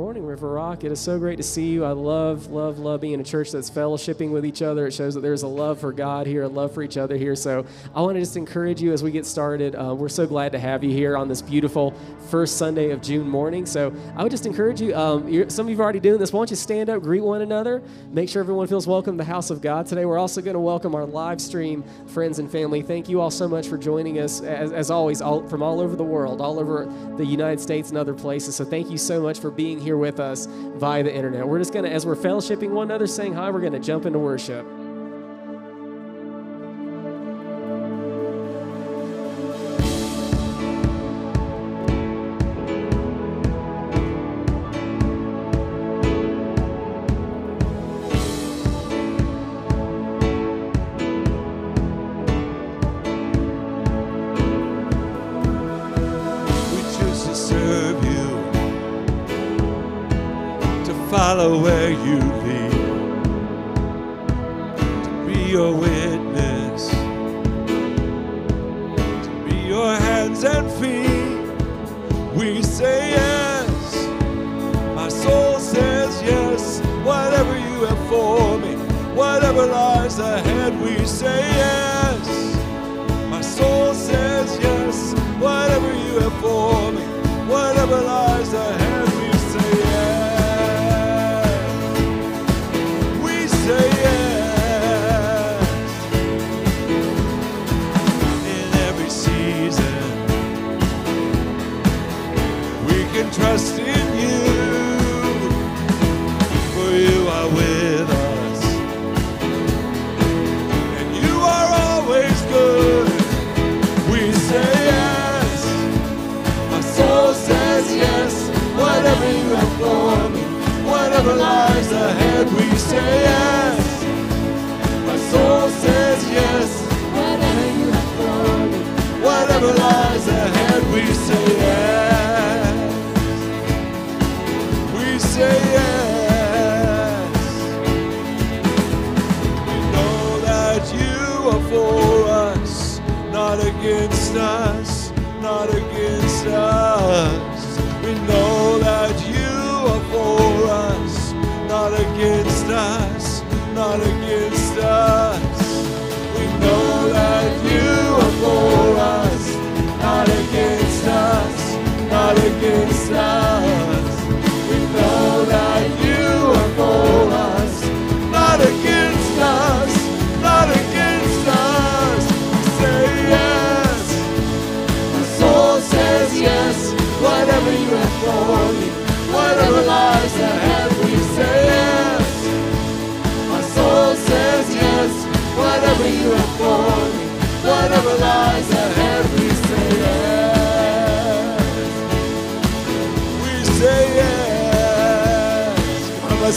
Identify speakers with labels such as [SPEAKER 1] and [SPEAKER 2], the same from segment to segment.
[SPEAKER 1] morning, River Rock. It is so great to see you. I love, love, love being in a church that's fellowshipping with each other. It shows that there's a love for God here, a love for each other here. So I want to just encourage you as we get started. Uh, we're so glad to have you here on this beautiful first Sunday of June morning. So I would just encourage you. Um, some of you are already doing this. Why don't you stand up, greet one another, make sure everyone feels welcome to the house of God today. We're also going to welcome our live stream friends and family. Thank you all so much for joining us, as, as always, all, from all over the world, all over the United States and other places. So thank you so much for being here with us via the internet. We're just going to, as we're fellowshipping one another, saying hi, we're going to jump into worship.
[SPEAKER 2] Follow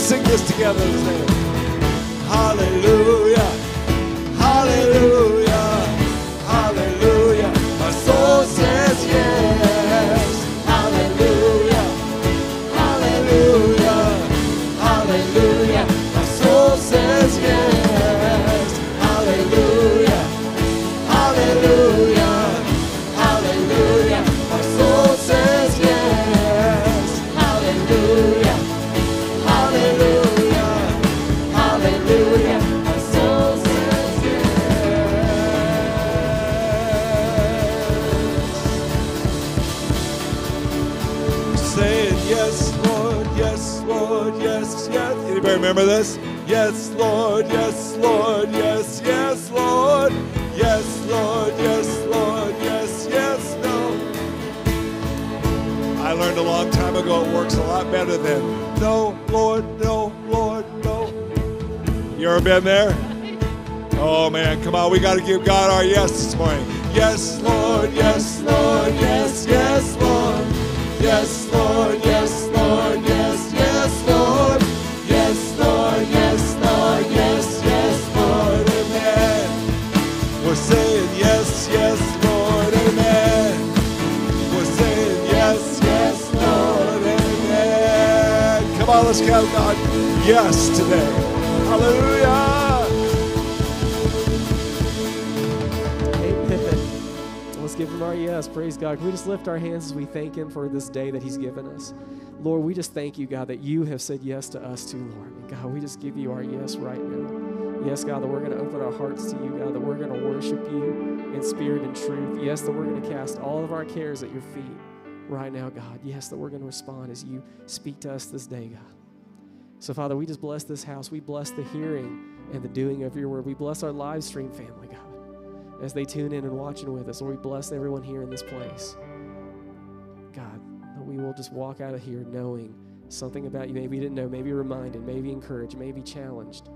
[SPEAKER 2] sing this together. Remember this? Yes, Lord, yes, Lord, yes, yes, Lord. Yes, Lord, yes, Lord, yes, yes, no. I learned a long time ago it works a lot better than no, Lord, no, Lord, no. You ever been there? Oh man, come on, we got to give God our yes this morning. Yes, Lord, yes, Lord, yes, yes, Lord. Yes, Lord, yes, Count God yes today. Hallelujah.
[SPEAKER 1] Let's give him our yes. Praise God. Can we just lift our hands as we thank him for this day that he's given us? Lord, we just thank you, God, that you have said yes to us too, Lord. And God, we just give you our yes right now. Yes, God, that we're going to open our hearts to you, God, that we're going to worship you in spirit and truth. Yes, that we're going to cast all of our cares at your feet right now, God. Yes, that we're going to respond as you speak to us this day, God. So, Father, we just bless this house. We bless the hearing and the doing of your word. We bless our live stream family, God, as they tune in and watching with us. Lord, we bless everyone here in this place. God, that we will just walk out of here knowing something about you. Maybe you didn't know, maybe reminded, maybe encouraged, maybe challenged.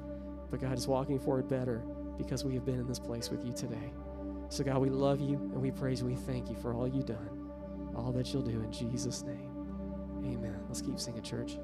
[SPEAKER 1] But God is walking forward better because we have been in this place with you today. So, God, we love you and we praise you. We thank you for all you've done, all that you'll do in Jesus' name. Amen. Let's keep singing, church.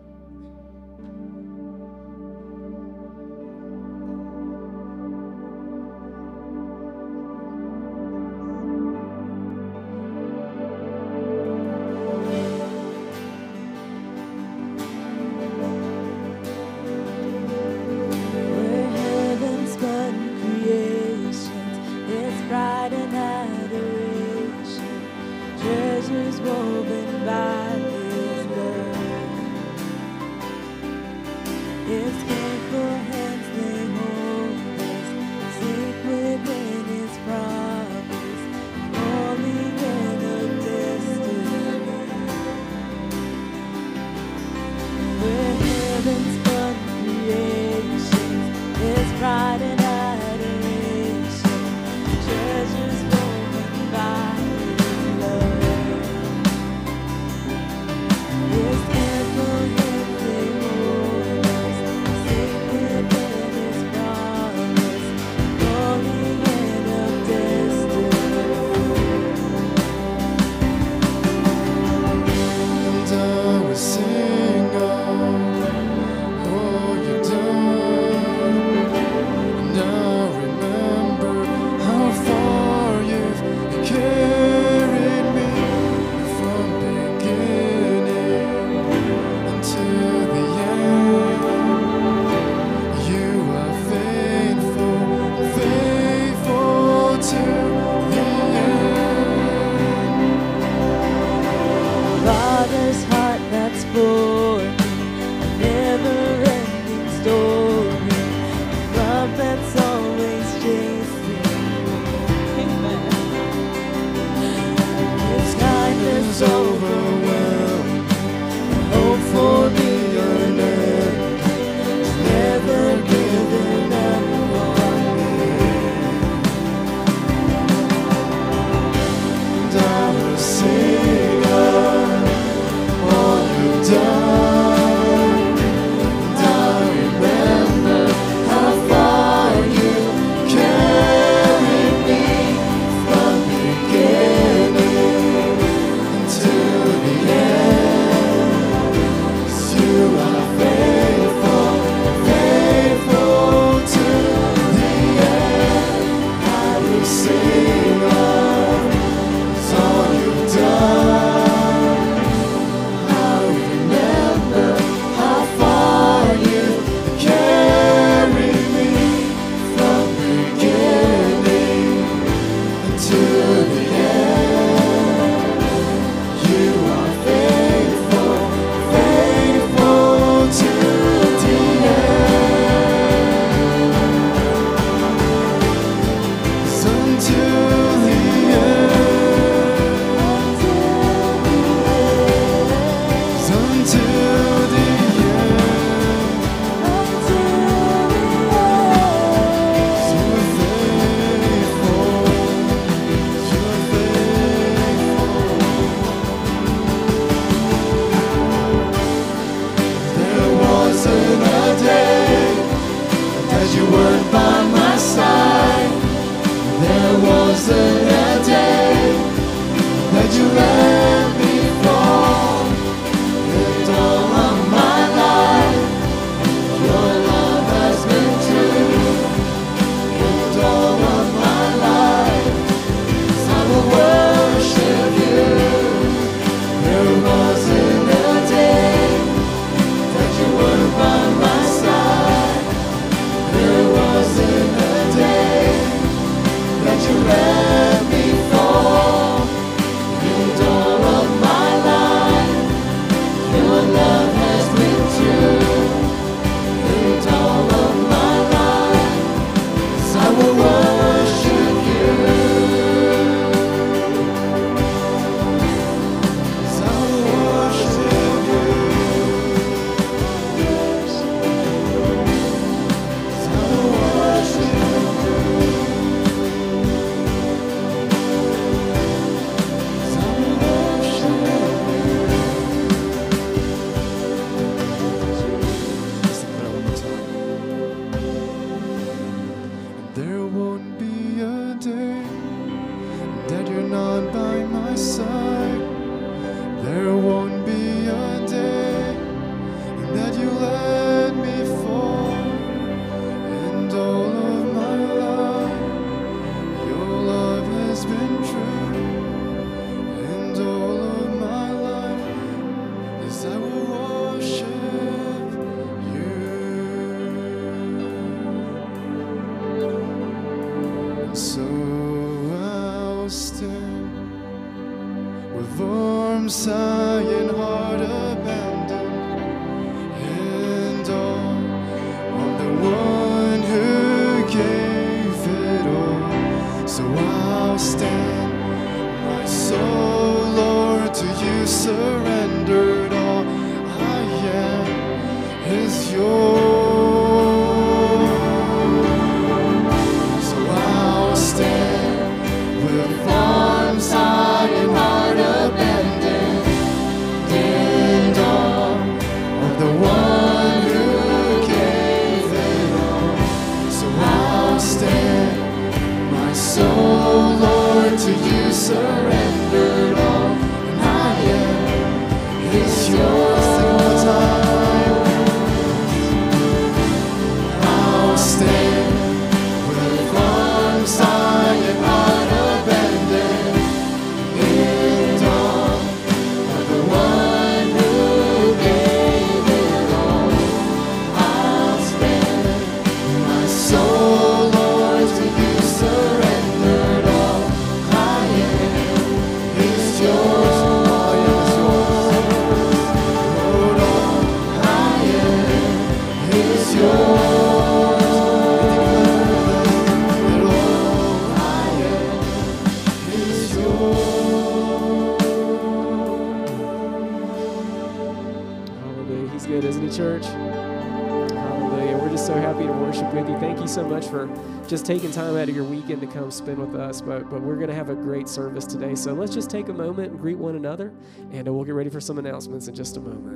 [SPEAKER 1] Just taking time out of your weekend to come spend with us. But, but we're going to have a great service today. So let's just take a moment and greet one another, and we'll get ready for some announcements in just a moment.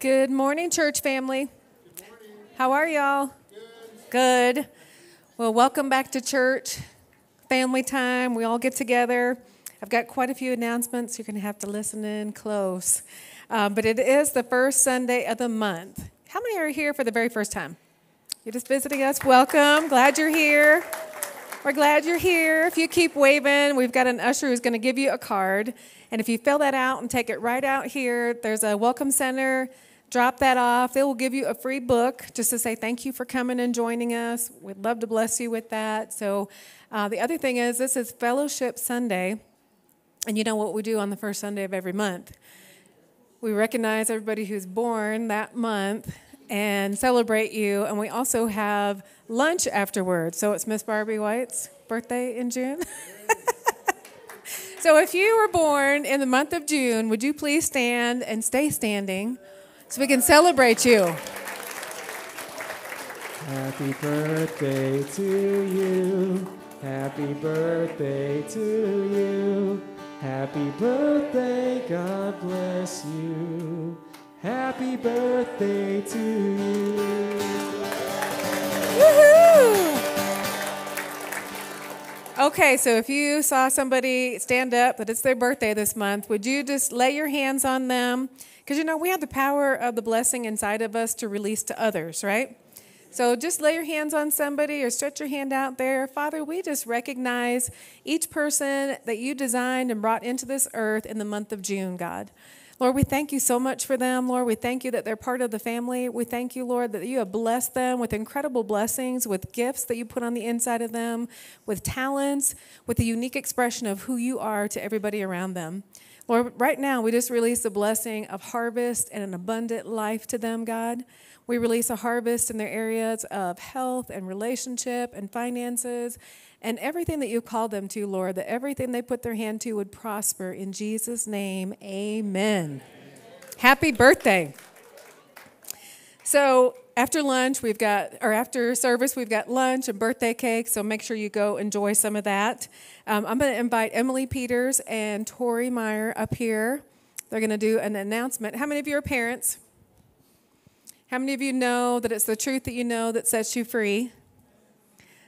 [SPEAKER 3] Good morning, church family. How are y'all? Good. Well, welcome back to church. Family time. We all get together. I've got quite a few announcements. You're going to have to listen in close. Um, but it is the first Sunday of the month. How many are here for the very first time? You're just visiting us? Welcome. Glad you're here. We're glad you're here. If you keep waving, we've got an usher who's going to give you a card. And if you fill that out and take it right out here, there's a welcome center. Drop that off. They will give you a free book just to say thank you for coming and joining us. We'd love to bless you with that. So, uh, the other thing is, this is Fellowship Sunday. And you know what we do on the first Sunday of every month? We recognize everybody who's born that month and celebrate you. And we also have lunch afterwards. So it's Miss Barbie White's birthday in June. so if you were born in the month of June, would you please stand and stay standing so we can celebrate you?
[SPEAKER 1] Happy birthday to you. Happy birthday to you. Happy birthday, God bless you. Happy birthday to you.
[SPEAKER 3] Woohoo! Okay, so if you saw somebody stand up that it's their birthday this month, would you just lay your hands on them? Because you know, we have the power of the blessing inside of us to release to others, right? So just lay your hands on somebody or stretch your hand out there. Father, we just recognize each person that you designed and brought into this earth in the month of June, God. Lord, we thank you so much for them. Lord, we thank you that they're part of the family. We thank you, Lord, that you have blessed them with incredible blessings, with gifts that you put on the inside of them, with talents, with the unique expression of who you are to everybody around them. Lord, right now we just release the blessing of harvest and an abundant life to them, God. We release a harvest in their areas of health and relationship and finances and everything that you called them to, Lord, that everything they put their hand to would prosper. In Jesus' name, amen. Happy birthday. So, after lunch, we've got, or after service, we've got lunch and birthday cake. So, make sure you go enjoy some of that. Um, I'm going to invite Emily Peters and Tori Meyer up here. They're going to do an announcement. How many of you are parents? How many of you know that it's the truth that you know that sets you free?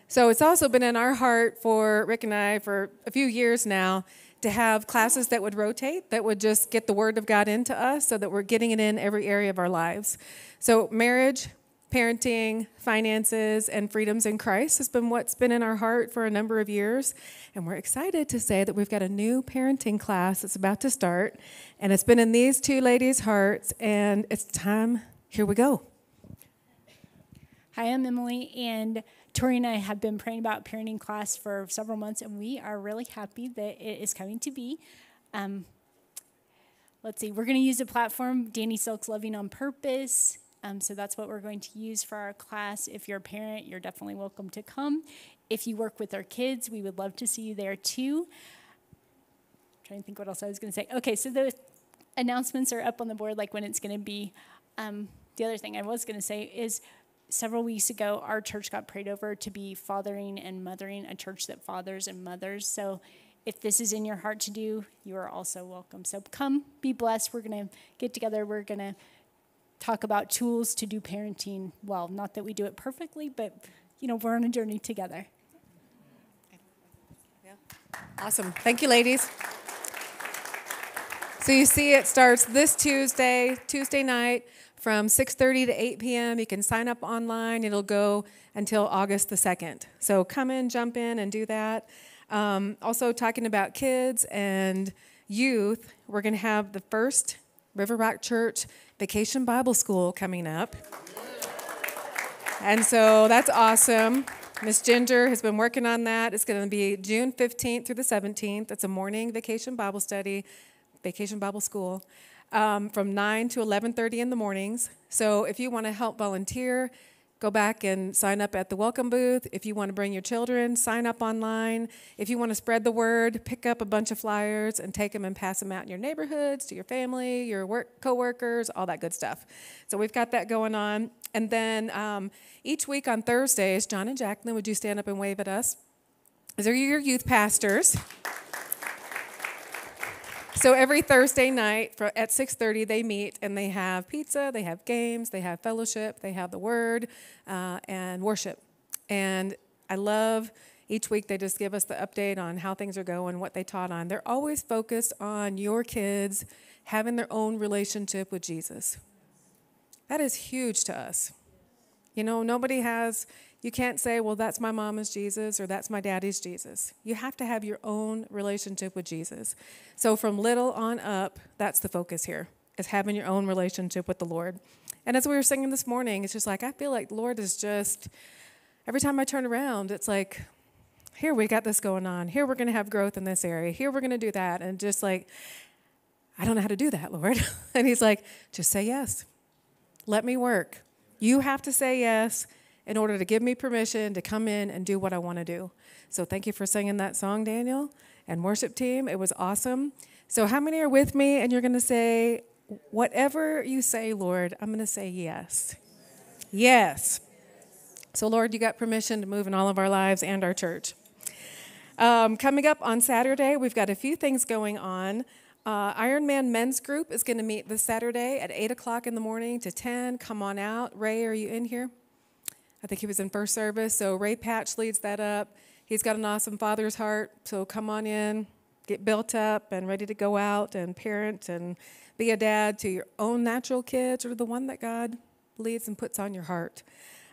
[SPEAKER 3] So it's also been in our heart for Rick and I for a few years now to have classes that would rotate, that would just get the Word of God into us so that we're getting it in every area of our lives. So, marriage, parenting, finances, and freedoms in Christ has been what's been in our heart for a number of years. And we're excited to say that we've got a new parenting class that's about to start. And it's been in these two ladies' hearts, and it's time. Here we go.
[SPEAKER 4] Hi, I'm Emily, and Tori and I have been praying about parenting class for several months, and we are really happy that it is coming to be. Um, let's see, we're going to use a platform, Danny Silk's Loving on Purpose. Um, so that's what we're going to use for our class. If you're a parent, you're definitely welcome to come. If you work with our kids, we would love to see you there too. I'm trying to think what else I was going to say. Okay, so the announcements are up on the board, like when it's going to be. Um, the other thing I was going to say is several weeks ago, our church got prayed over to be fathering and mothering, a church that fathers and mothers. So if this is in your heart to do, you are also welcome. So come, be blessed. We're going to get together. We're going to talk about tools to do parenting well. Not that we do it perfectly, but you know, we're on a journey together.
[SPEAKER 3] Awesome. Thank you, ladies. So you see it starts this Tuesday, Tuesday night from 6:30 to 8 p.m. You can sign up online. It'll go until August the 2nd. So come in, jump in, and do that. Um, also, talking about kids and youth, we're going to have the first River Rock Church Vacation Bible School coming up. And so that's awesome. Miss Ginger has been working on that. It's going to be June 15th through the 17th. It's a morning vacation Bible study, vacation Bible school, um, from 9 to 11:30 in the mornings. So if you want to help volunteer, go back and sign up at the welcome booth. If you want to bring your children, sign up online. If you want to spread the word, pick up a bunch of flyers and take them and pass them out in your neighborhoods to your family, your work coworkers, all that good stuff. So we've got that going on. And then um, each week on Thursdays, John and Jacqueline, would you stand up and wave at us? They're your youth pastors. So every Thursday night for, at 6:30 they meet and they have pizza, they have games, they have fellowship, they have the word uh, and worship. And I love each week they just give us the update on how things are going, what they taught on. They're always focused on your kids having their own relationship with Jesus. That is huge to us. You know, nobody has, you can't say, well, that's my mama's Jesus or that's my daddy's Jesus. You have to have your own relationship with Jesus. So from little on up, that's the focus here, is having your own relationship with the Lord. And as we were singing this morning, it's just like, I feel like the Lord is just, every time I turn around, it's like, here we got this going on. Here we're going to have growth in this area. Here we're going to do that. And just like, I don't know how to do that, Lord. and He's like, just say yes. Let me work. You have to say yes in order to give me permission to come in and do what I want to do. So thank you for singing that song, Daniel, and worship team. It was awesome. So, how many are with me? And you're going to say, whatever you say, Lord, I'm going to say yes. Yes. So, Lord, you got permission to move in all of our lives and our church. Um, coming up on Saturday, we've got a few things going on. Uh, Ironman Men's Group is going to meet this Saturday at 8 o'clock in the morning to 10. Come on out. Ray, are you in here? I think he was in first service. So Ray Patch leads that up. He's got an awesome father's heart. So come on in, get built up and ready to go out and parent and be a dad to your own natural kids or the one that God leads and puts on your heart.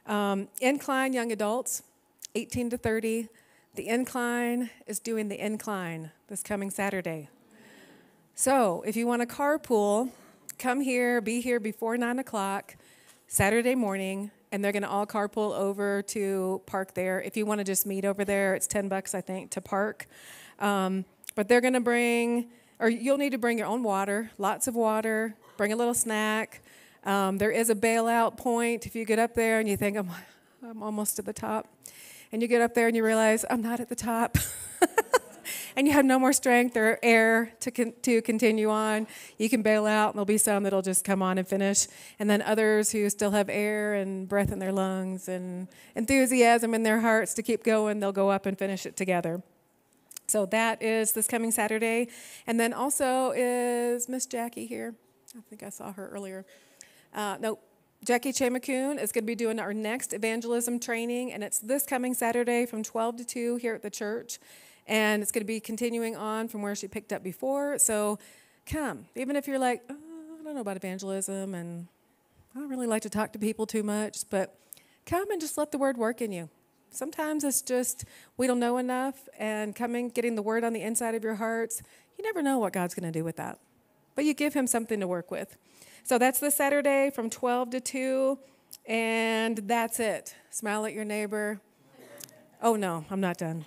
[SPEAKER 3] Um, incline young adults, 18 to 30. The incline is doing the incline this coming Saturday. So if you want to carpool, come here, be here before 9 o'clock Saturday morning, and they're going to all carpool over to park there. If you want to just meet over there, it's 10 bucks, I think, to park. Um, but they're going to bring, or you'll need to bring your own water, lots of water, bring a little snack. Um, there is a bailout point if you get up there and you think, I'm, I'm almost at the top. And you get up there and you realize, I'm not at the top. and you have no more strength or air to, con- to continue on, you can bail out, and there'll be some that'll just come on and finish. And then others who still have air and breath in their lungs and enthusiasm in their hearts to keep going, they'll go up and finish it together. So that is this coming Saturday. And then also is Miss Jackie here. I think I saw her earlier. Uh, nope, Jackie Chamacoon is going to be doing our next evangelism training, and it's this coming Saturday from 12 to 2 here at the church. And it's going to be continuing on from where she picked up before. So come, even if you're like, oh, I don't know about evangelism and I don't really like to talk to people too much, but come and just let the word work in you. Sometimes it's just we don't know enough, and coming, getting the word on the inside of your hearts, you never know what God's going to do with that. But you give Him something to work with. So that's the Saturday from 12 to 2, and that's it. Smile at your neighbor. Oh, no, I'm not done.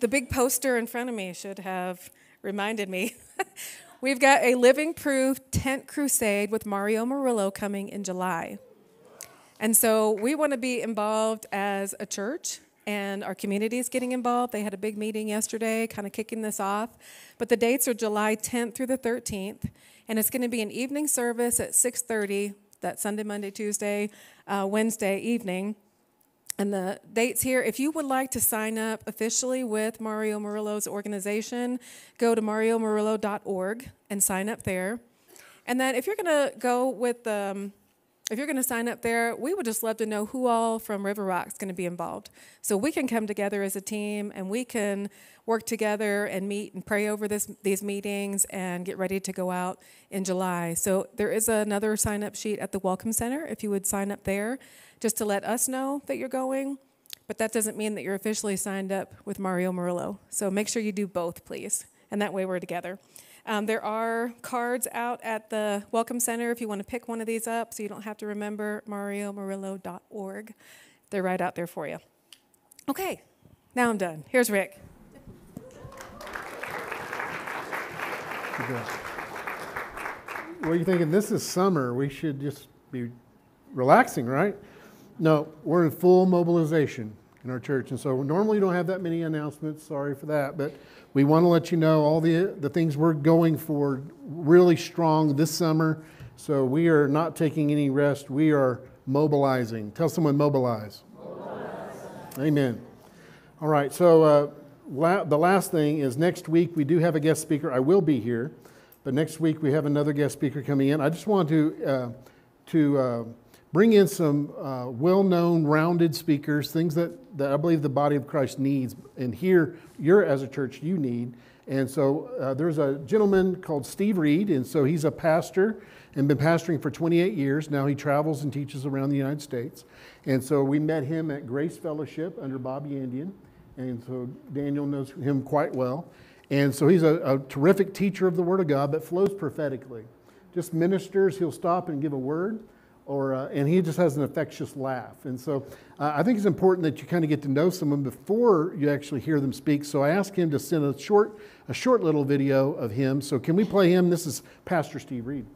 [SPEAKER 3] The big poster in front of me should have reminded me. We've got a Living Proof tent crusade with Mario Murillo coming in July. And so we want to be involved as a church, and our community is getting involved. They had a big meeting yesterday, kind of kicking this off. But the dates are July 10th through the 13th, and it's going to be an evening service at 6:30. That Sunday, Monday, Tuesday, uh, Wednesday evening. And the dates here, if you would like to sign up officially with Mario Murillo's organization, go to mariomurillo.org and sign up there. And then if you're going to go with, um, if you're going to sign up there, we would just love to know who all from River Rock is going to be involved. So we can come together as a team and we can work together and meet and pray over this, these meetings and get ready to go out in July. So there is another sign up sheet at the Welcome Center if you would sign up there just to let us know that you're going. But that doesn't mean that you're officially signed up with Mario Murillo. So make sure you do both, please. And that way we're together. Um, there are cards out at the Welcome Center if you want to pick one of these up so you don't have to remember mariomurillo.org. They're right out there for you. Okay, now I'm done. Here's Rick.
[SPEAKER 5] What are you thinking? This is summer. We should just be relaxing, right? No, we're in full mobilization in our church. And so normally we don't have that many announcements. Sorry for that. But we want to let you know all the, the things we're going for really strong this summer. So we are not taking any rest. We are mobilizing. Tell someone mobilize. mobilize. Amen. All right. So uh, la- the last thing is next week we do have a guest speaker. I will be here. But next week we have another guest speaker coming in. I just want to, uh, to uh, bring in some uh, well-known, rounded speakers, things that, that I believe the body of Christ needs, and here you're as a church you need. And so uh, there's a gentleman called Steve Reed, and so he's a pastor and been pastoring for 28 years. Now he travels and teaches around the United States. And so we met him at Grace Fellowship under Bob Yandian and so Daniel knows him quite well. And so he's a, a terrific teacher of the Word of God, but flows prophetically. Just ministers, he'll stop and give a word, or, uh, and he just has an infectious laugh. And so uh, I think it's important that you kind of get to know someone before you actually hear them speak. So I asked him to send a short, a short little video of him. So can we play him? This is Pastor Steve Reed.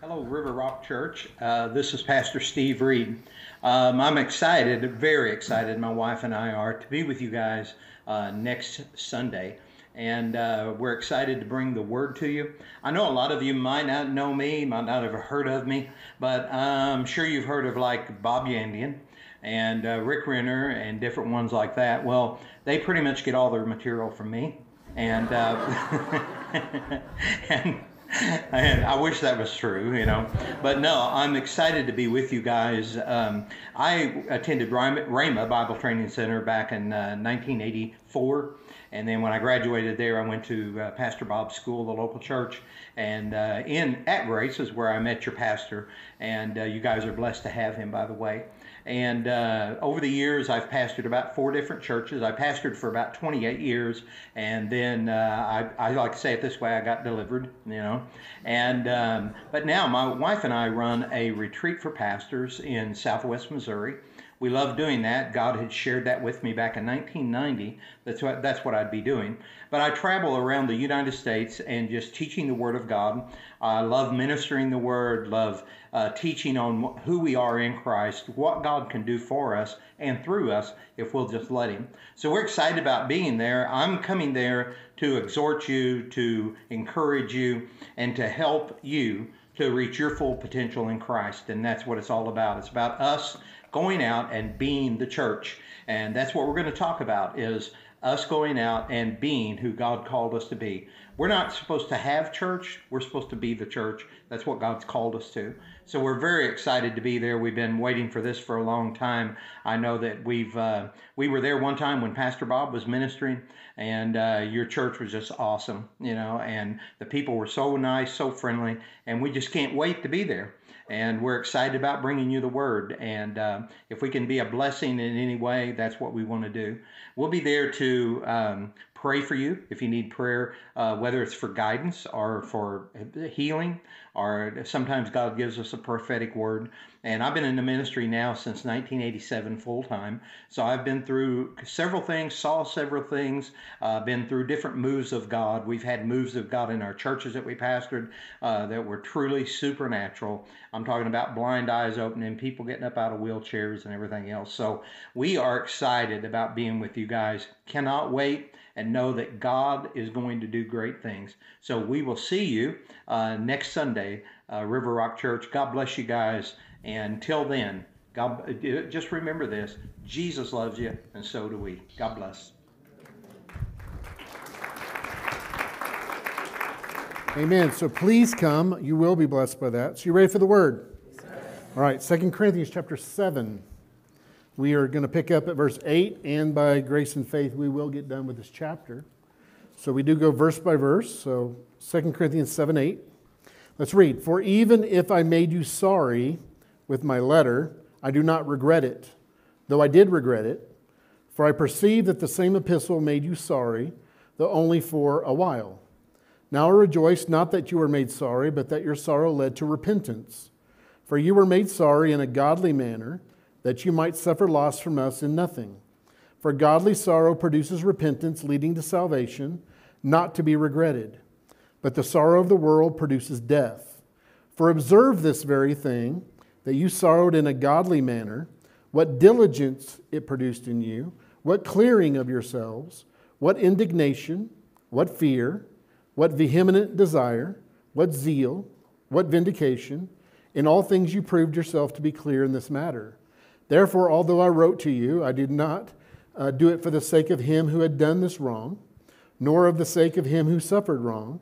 [SPEAKER 6] Hello, River Rock Church. Uh, this is Pastor Steve Reed. Um, I'm excited, very excited, my wife and I are, to be with you guys uh, next Sunday. And uh, we're excited to bring the word to you. I know a lot of you might not know me, might not have heard of me, but I'm sure you've heard of like Bob Yandian and uh, Rick Renner and different ones like that. Well, they pretty much get all their material from me. And, uh, and and I wish that was true, you know. But no, I'm excited to be with you guys. Um, I attended Rhema Bible Training Center back in uh, 1984. And then when I graduated there, I went to uh, Pastor Bob's school, the local church, and uh, in at Grace is where I met your pastor. And uh, you guys are blessed to have him, by the way. And uh, over the years, I've pastored about four different churches. I pastored for about 28 years, and then uh, I, I, like to say it this way: I got delivered, you know. And um, but now my wife and I run a retreat for pastors in Southwest Missouri. We love doing that. God had shared that with me back in 1990. That's what that's what I'd be doing. But I travel around the United States and just teaching the Word of God. I love ministering the Word. Love uh, teaching on who we are in Christ, what God can do for us and through us if we'll just let Him. So we're excited about being there. I'm coming there to exhort you, to encourage you, and to help you to reach your full potential in Christ. And that's what it's all about. It's about us going out and being the church. And that's what we're going to talk about is us going out and being who God called us to be. We're not supposed to have church, we're supposed to be the church. That's what God's called us to. So we're very excited to be there. We've been waiting for this for a long time. I know that we've uh, we were there one time when Pastor Bob was ministering, and uh, your church was just awesome, you know, and the people were so nice, so friendly, and we just can't wait to be there and we're excited about bringing you the word. And uh, if we can be a blessing in any way, that's what we want to do. We'll be there to um, pray for you if you need prayer, uh, whether it's for guidance or for healing, or sometimes God gives us a prophetic word. And I've been in the ministry now since 1987 full time. So I've been through several things, saw several things, uh, been through different moves of God. We've had moves of God in our churches that we pastored uh, that were truly supernatural. I'm talking about blind eyes opening, people getting up out of wheelchairs and everything else. So we are excited about being with you guys. Cannot wait and know that God is going to do great things. So we will see you uh, next Sunday, uh, River Rock Church. God bless you guys. And till then, God, uh, just remember this Jesus loves you, and so do we. God bless.
[SPEAKER 5] Amen. So please come. You will be blessed by that. So you ready for the word? All right, Second Corinthians chapter 7. We are going to pick up at verse 8, and by grace and faith, we will get done with this chapter. So we do go verse by verse. So 2 Corinthians 7 8. Let's read. For even if I made you sorry with my letter, I do not regret it, though I did regret it. For I perceive that the same epistle made you sorry, though only for a while. Now I rejoice not that you were made sorry, but that your sorrow led to repentance. For you were made sorry in a godly manner that you might suffer loss from us in nothing. For godly sorrow produces repentance leading to salvation, not to be regretted. But the sorrow of the world produces death. For observe this very thing, that you sorrowed in a godly manner, what diligence it produced in you, what clearing of yourselves, what indignation, what fear, what vehement desire, what zeal, what vindication. In all things you proved yourself to be clear in this matter. Therefore, although I wrote to you, I did not uh, do it for the sake of him who had done this wrong, nor of the sake of him who suffered wrong,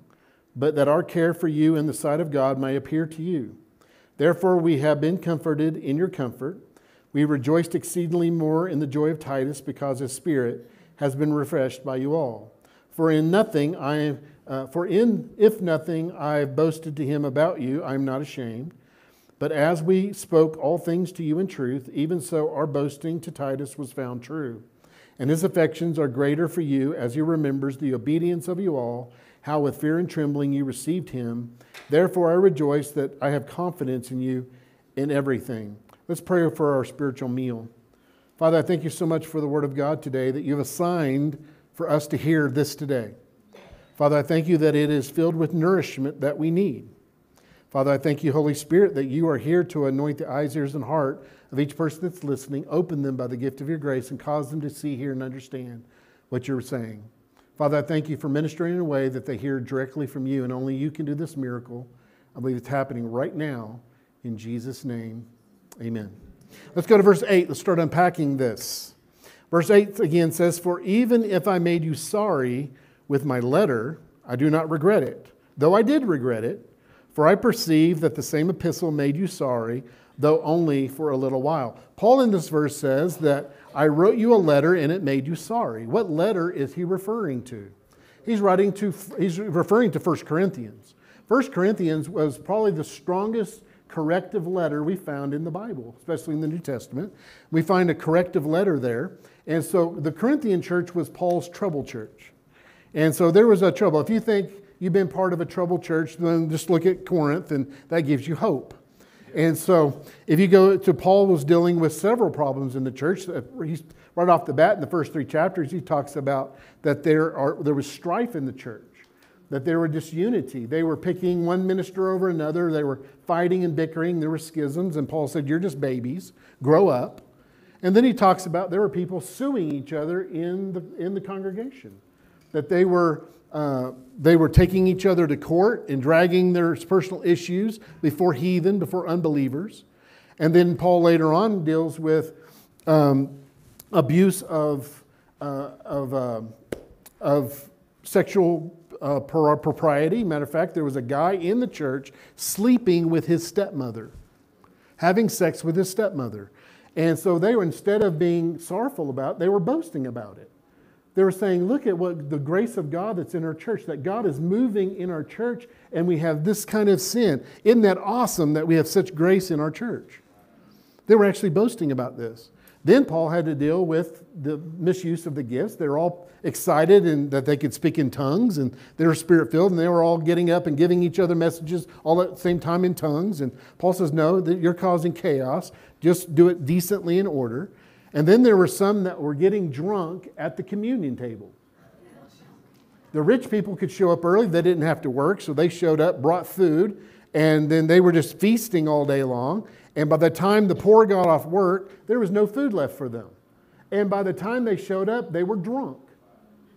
[SPEAKER 5] but that our care for you in the sight of God may appear to you. Therefore, we have been comforted in your comfort. We rejoiced exceedingly more in the joy of Titus because his spirit has been refreshed by you all. For in nothing I, uh, for in if nothing I have boasted to him about you, I am not ashamed but as we spoke all things to you in truth, even so our boasting to Titus was found true. And his affections are greater for you as he remembers the obedience of you all, how with fear and trembling you received him. Therefore I rejoice that I have confidence in you in everything. Let's pray for our spiritual meal. Father, I thank you so much for the word of God today that you've assigned for us to hear this today. Father, I thank you that it is filled with nourishment that we need. Father, I thank you, Holy Spirit, that you are here to anoint the eyes, ears, and heart of each person that's listening. Open them by the gift of your grace and cause them to see, hear, and understand what you're saying. Father, I thank you for ministering in a way that they hear directly from you, and only you can do this miracle. I believe it's happening right now. In Jesus' name, amen. Let's go to verse 8. Let's start unpacking this. Verse 8 again says, For even if I made you sorry with my letter, I do not regret it, though I did regret it for I perceive that the same epistle made you sorry, though only for a little while. Paul in this verse says that I wrote you a letter and it made you sorry. What letter is he referring to? He's writing to he's referring to 1 Corinthians. 1 Corinthians was probably the strongest corrective letter we found in the Bible, especially in the New Testament. We find a corrective letter there. And so the Corinthian church was Paul's trouble church. And so there was a trouble. If you think you've been part of a troubled church, then just look at Corinth and that gives you hope. And so, if you go to Paul was dealing with several problems in the church. Uh, he's right off the bat in the first three chapters, he talks about that there are there was strife in the church, that there were disunity. They were picking one minister over another. They were fighting and bickering. There were schisms, and Paul said, "You're just babies. Grow up." And then he talks about there were people suing each other in the in the congregation, that they were uh, they were taking each other to court and dragging their personal issues before heathen, before unbelievers. And then Paul later on deals with um, abuse of uh, of, uh, of sexual uh, propriety. Matter of fact, there was a guy in the church sleeping with his stepmother, having sex with his stepmother. And so they were, instead of being sorrowful about it, they were boasting about it. They were saying, look at what the grace of God that's in our church, that God is moving in our church and we have this kind of sin. Isn't that awesome that we have such grace in our church? They were actually boasting about this. Then Paul had to deal with the misuse of the gifts. They were all excited and that they could speak in tongues and they were spirit filled and they were all getting up and giving each other messages all at the same time in tongues. And Paul says, No, you're causing chaos. Just do it decently in order. And then there were some that were getting drunk at the communion table. The rich people could show up early, they didn't have to work, so they showed up, brought food, and then they were just feasting all day long. And by the time the poor got off work, there was no food left for them. And by the time they showed up, they were drunk.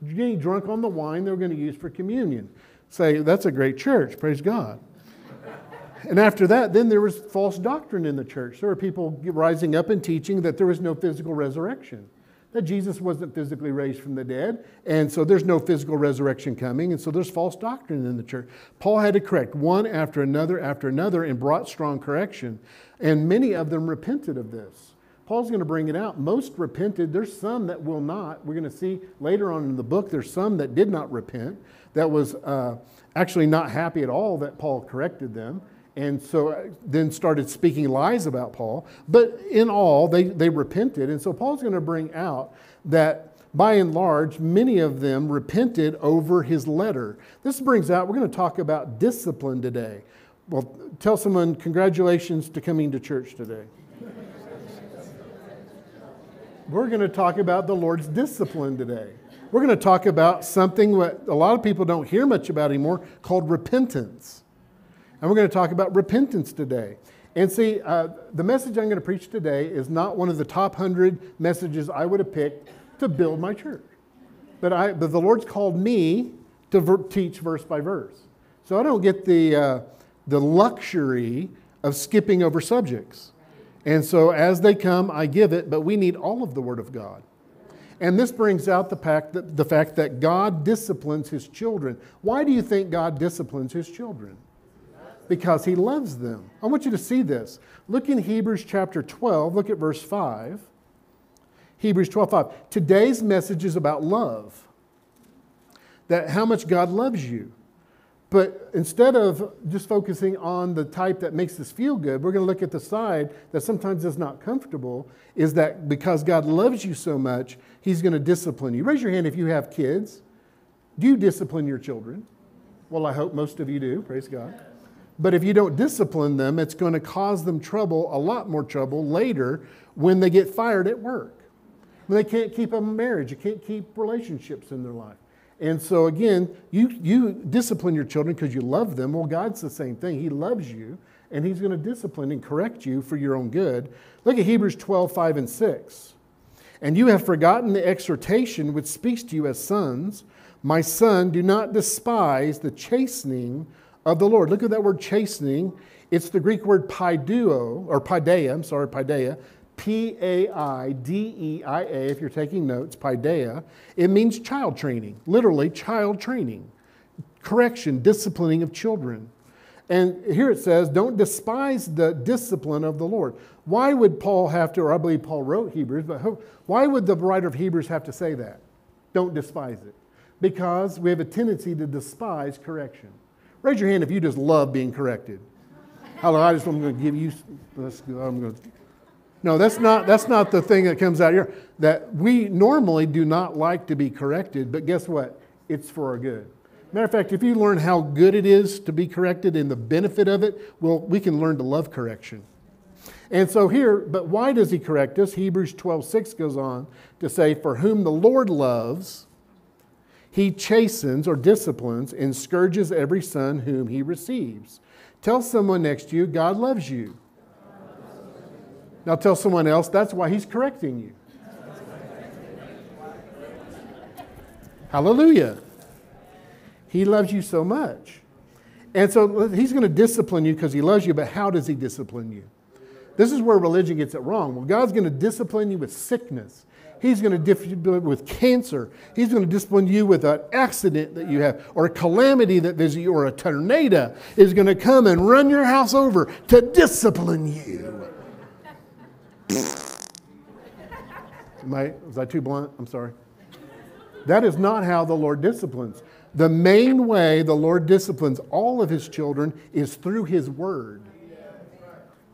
[SPEAKER 5] Getting drunk on the wine they were going to use for communion. Say, that's a great church, praise God. And after that, then there was false doctrine in the church. There were people rising up and teaching that there was no physical resurrection, that Jesus wasn't physically raised from the dead, and so there's no physical resurrection coming, and so there's false doctrine in the church. Paul had to correct one after another after another and brought strong correction, and many of them repented of this. Paul's going to bring it out. Most repented. There's some that will not. We're going to see later on in the book, there's some that did not repent, that was uh, actually not happy at all that Paul corrected them and so uh, then started speaking lies about Paul. But in all, they, they repented. And so Paul's going to bring out that by and large, many of them repented over his letter. This brings out, we're going to talk about discipline today. Well, tell someone, congratulations to coming to church today. we're going to talk about the Lord's discipline today. We're going to talk about something that a lot of people don't hear much about anymore called repentance. And we're going to talk about repentance today. And see, uh, the message I'm going to preach today is not one of the top 100 messages I would have picked to build my church. But, I, but the Lord's called me to ver- teach verse by verse. So I don't get the, uh, the luxury of skipping over subjects. And so as they come, I give it, but we need all of the Word of God. And this brings out the fact that, the fact that God disciplines His children. Why do you think God disciplines His children? Because he loves them. I want you to see this. Look in Hebrews chapter 12, look at verse 5. Hebrews 12, 5. Today's message is about love. That how much God loves you. But instead of just focusing on the type that makes us feel good, we're going to look at the side that sometimes is not comfortable, is that because God loves you so much, He's going to discipline you. Raise your hand if you have kids. Do you discipline your children? Well, I hope most of you do. Praise God. But if you don't discipline them, it's going to cause them trouble, a lot more trouble later when they get fired at work. When they can't keep a marriage, you can't keep relationships in their life. And so again, you, you discipline your children because you love them. Well, God's the same thing. He loves you, and He's going to discipline and correct you for your own good. Look at Hebrews 12, 5 and 6. And you have forgotten the exhortation which speaks to you as sons. My son, do not despise the chastening of the Lord. Look at that word chastening. It's the Greek word paiduo, or paideia, I'm sorry, paideia. P A I D E I A, if you're taking notes, paideia. It means child training, literally, child training, correction, disciplining of children. And here it says, don't despise the discipline of the Lord. Why would Paul have to, or I believe Paul wrote Hebrews, but why would the writer of Hebrews have to say that? Don't despise it. Because we have a tendency to despise correction. Raise your hand if you just love being corrected. Hello, I just I'm going to give you. I'm going to. No, that's not that's not the thing that comes out here. That we normally do not like to be corrected, but guess what? It's for our good. Matter of fact, if you learn how good it is to be corrected and the benefit of it, well, we can learn to love correction. And so here, but why does he correct us? Hebrews 12, 6 goes on to say, For whom the Lord loves, he chastens or disciplines and scourges every son whom he receives. Tell someone next to you, God loves you. Now tell someone else, that's why he's correcting you. Hallelujah. He loves you so much. And so he's going to discipline you because he loves you, but how does he discipline you? This is where religion gets it wrong. Well, God's going to discipline you with sickness. He's going to discipline you with cancer. He's going to discipline you with an accident that you have, or a calamity that visits you, or a tornado is going to come and run your house over to discipline you. Am I, was I too blunt? I'm sorry. That is not how the Lord disciplines. The main way the Lord disciplines all of his children is through his word.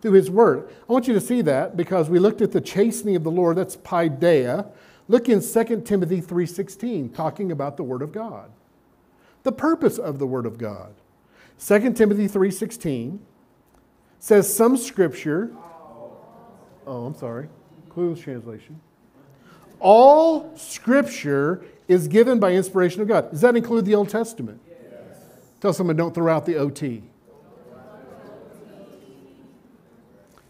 [SPEAKER 5] Through his word. I want you to see that because we looked at the chastening of the Lord, that's paideia. Look in 2 Timothy 3:16 talking about the word of God. The purpose of the word of God. 2 Timothy 3:16 says some scripture Oh, I'm sorry. Clueless translation. All scripture is given by inspiration of God. Does that include the Old Testament? Yes. Tell someone don't throw out the OT.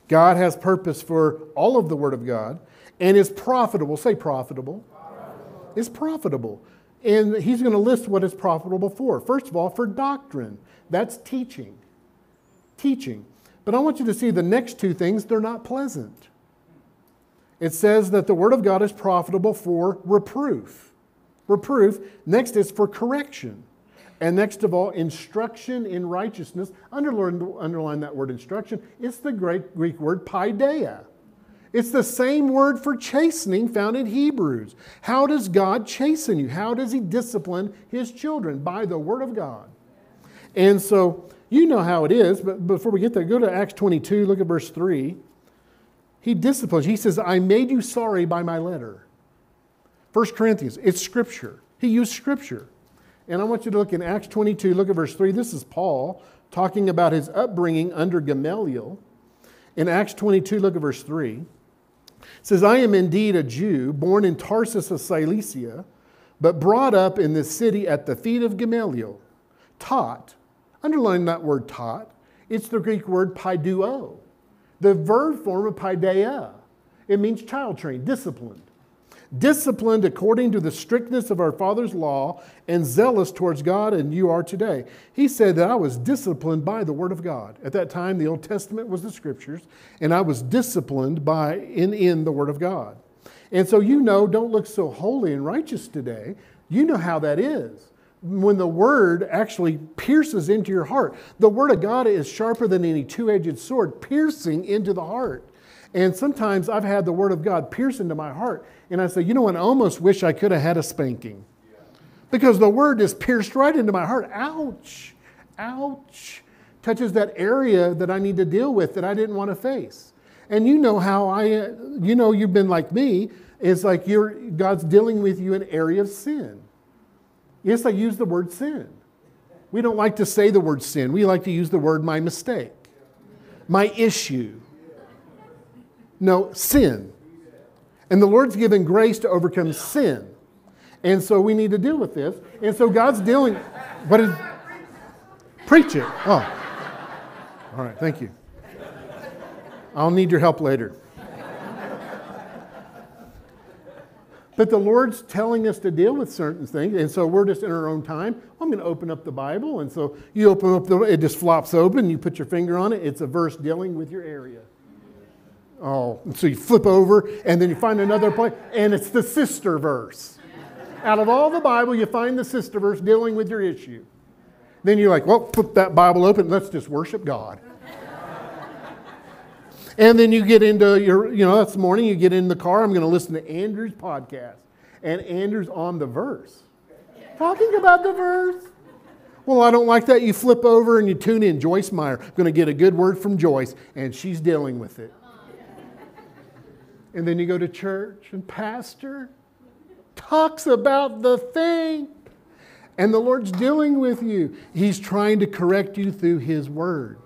[SPEAKER 5] God has purpose for all of the Word of God and is profitable. Say profitable. profitable. Is profitable. And he's going to list what it's profitable for. First of all, for doctrine. That's teaching. Teaching. But I want you to see the next two things, they're not pleasant. It says that the Word of God is profitable for reproof. Reproof. Next is for correction. And next of all, instruction in righteousness. Underline, underline that word instruction. It's the great Greek word paideia. It's the same word for chastening found in Hebrews. How does God chasten you? How does He discipline His children? By the Word of God. And so you know how it is, but before we get there, go to Acts 22, look at verse 3. He disciplines. He says, I made you sorry by my letter. 1 Corinthians, it's Scripture. He used Scripture. And I want you to look in Acts 22, look at verse 3. This is Paul talking about his upbringing under Gamaliel. In Acts 22, look at verse 3. It says, I am indeed a Jew, born in Tarsus of Cilicia, but brought up in this city at the feet of Gamaliel, taught Underline that word taught. It's the Greek word paiduo, the verb form of paideia. It means child trained, disciplined. Disciplined according to the strictness of our Father's law and zealous towards God, and you are today. He said that I was disciplined by the Word of God. At that time, the Old Testament was the Scriptures, and I was disciplined by in, in the Word of God. And so you know, don't look so holy and righteous today. You know how that is when the word actually pierces into your heart. The word of God is sharper than any two edged sword, piercing into the heart. And sometimes I've had the word of God pierce into my heart, and I say, you know what, I almost wish I could have had a spanking. Because the word is pierced right into my heart. Ouch, ouch. Touches that area that I need to deal with that I didn't want to face. And you know how I, you know, you've been like me. It's like you're, God's dealing with you in an area of sin. Yes, I use the word sin. We don't like to say the word sin. We like to use the word my mistake, my issue. No, sin. And the Lord's given grace to overcome sin. And so we need to deal with this. And so God's dealing. What is. Preach it. Oh. All right, thank you. I'll need your help later. But the Lord's telling us to deal with certain things, and so we're just in our own time. I'm going to open up the Bible, and so you open up the, it just flops open. You put your finger on it. It's a verse dealing with your area. Oh, so you flip over, and then you find another place, and it's the sister verse. Out of all the Bible, you find the sister verse dealing with your issue. Then you're like, well, put that Bible open. Let's just worship God. And then you get into your, you know, that's morning, you get in the car, I'm going to listen to Andrew's podcast. And Andrew's on the verse, talking about the verse. Well, I don't like that. You flip over and you tune in Joyce Meyer. I'm going to get a good word from Joyce, and she's dealing with it. And then you go to church, and Pastor talks about the thing. And the Lord's dealing with you. He's trying to correct you through His Word.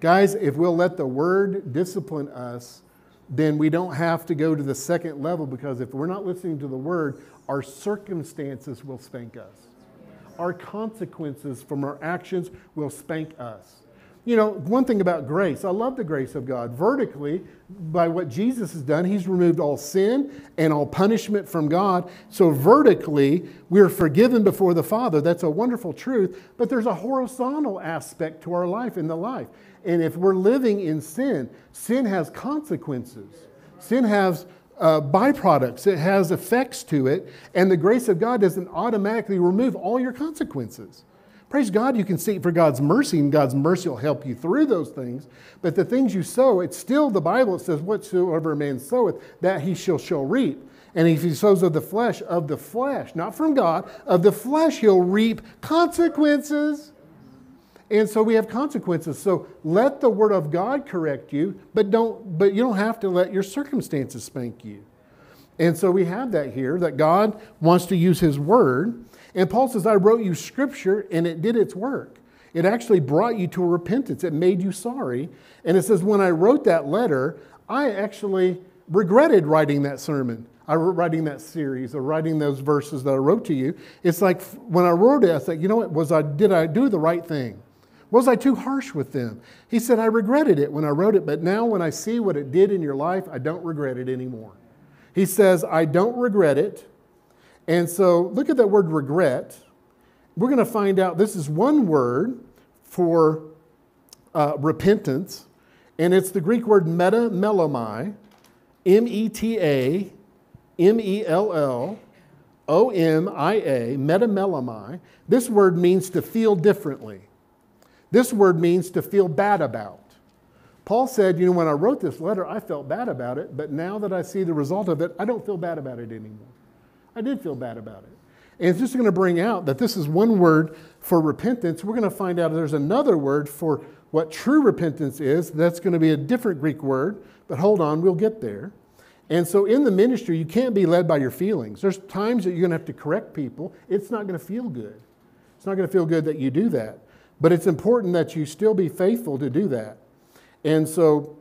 [SPEAKER 5] Guys, if we'll let the Word discipline us, then we don't have to go to the second level because if we're not listening to the Word, our circumstances will spank us. Our consequences from our actions will spank us. You know, one thing about grace, I love the grace of God. Vertically, by what Jesus has done, He's removed all sin and all punishment from God. So, vertically, we're forgiven before the Father. That's a wonderful truth. But there's a horizontal aspect to our life in the life. And if we're living in sin, sin has consequences. Sin has uh, byproducts, it has effects to it, and the grace of God doesn't automatically remove all your consequences. Praise God, you can seek for God's mercy, and God's mercy will help you through those things. But the things you sow, it's still the Bible. It says, Whatsoever a man soweth, that he shall shall reap. And if he sows of the flesh, of the flesh, not from God, of the flesh, he'll reap consequences. And so we have consequences. So let the word of God correct you, but don't but you don't have to let your circumstances spank you. And so we have that here that God wants to use his word. And Paul says, I wrote you scripture and it did its work. It actually brought you to a repentance. It made you sorry. And it says, when I wrote that letter, I actually regretted writing that sermon. I writing that series or writing those verses that I wrote to you. It's like when I wrote it, I said, you know what, was I did I do the right thing? Was I too harsh with them? He said, I regretted it when I wrote it, but now when I see what it did in your life, I don't regret it anymore. He says, I don't regret it. And so look at that word regret. We're going to find out this is one word for uh, repentance, and it's the Greek word metamelomai, M E T A M E L L O M I A, metamelomai. This word means to feel differently. This word means to feel bad about. Paul said, You know, when I wrote this letter, I felt bad about it, but now that I see the result of it, I don't feel bad about it anymore. I did feel bad about it. And it's just going to bring out that this is one word for repentance. We're going to find out there's another word for what true repentance is. That's going to be a different Greek word, but hold on, we'll get there. And so in the ministry, you can't be led by your feelings. There's times that you're going to have to correct people. It's not going to feel good. It's not going to feel good that you do that. But it's important that you still be faithful to do that. And so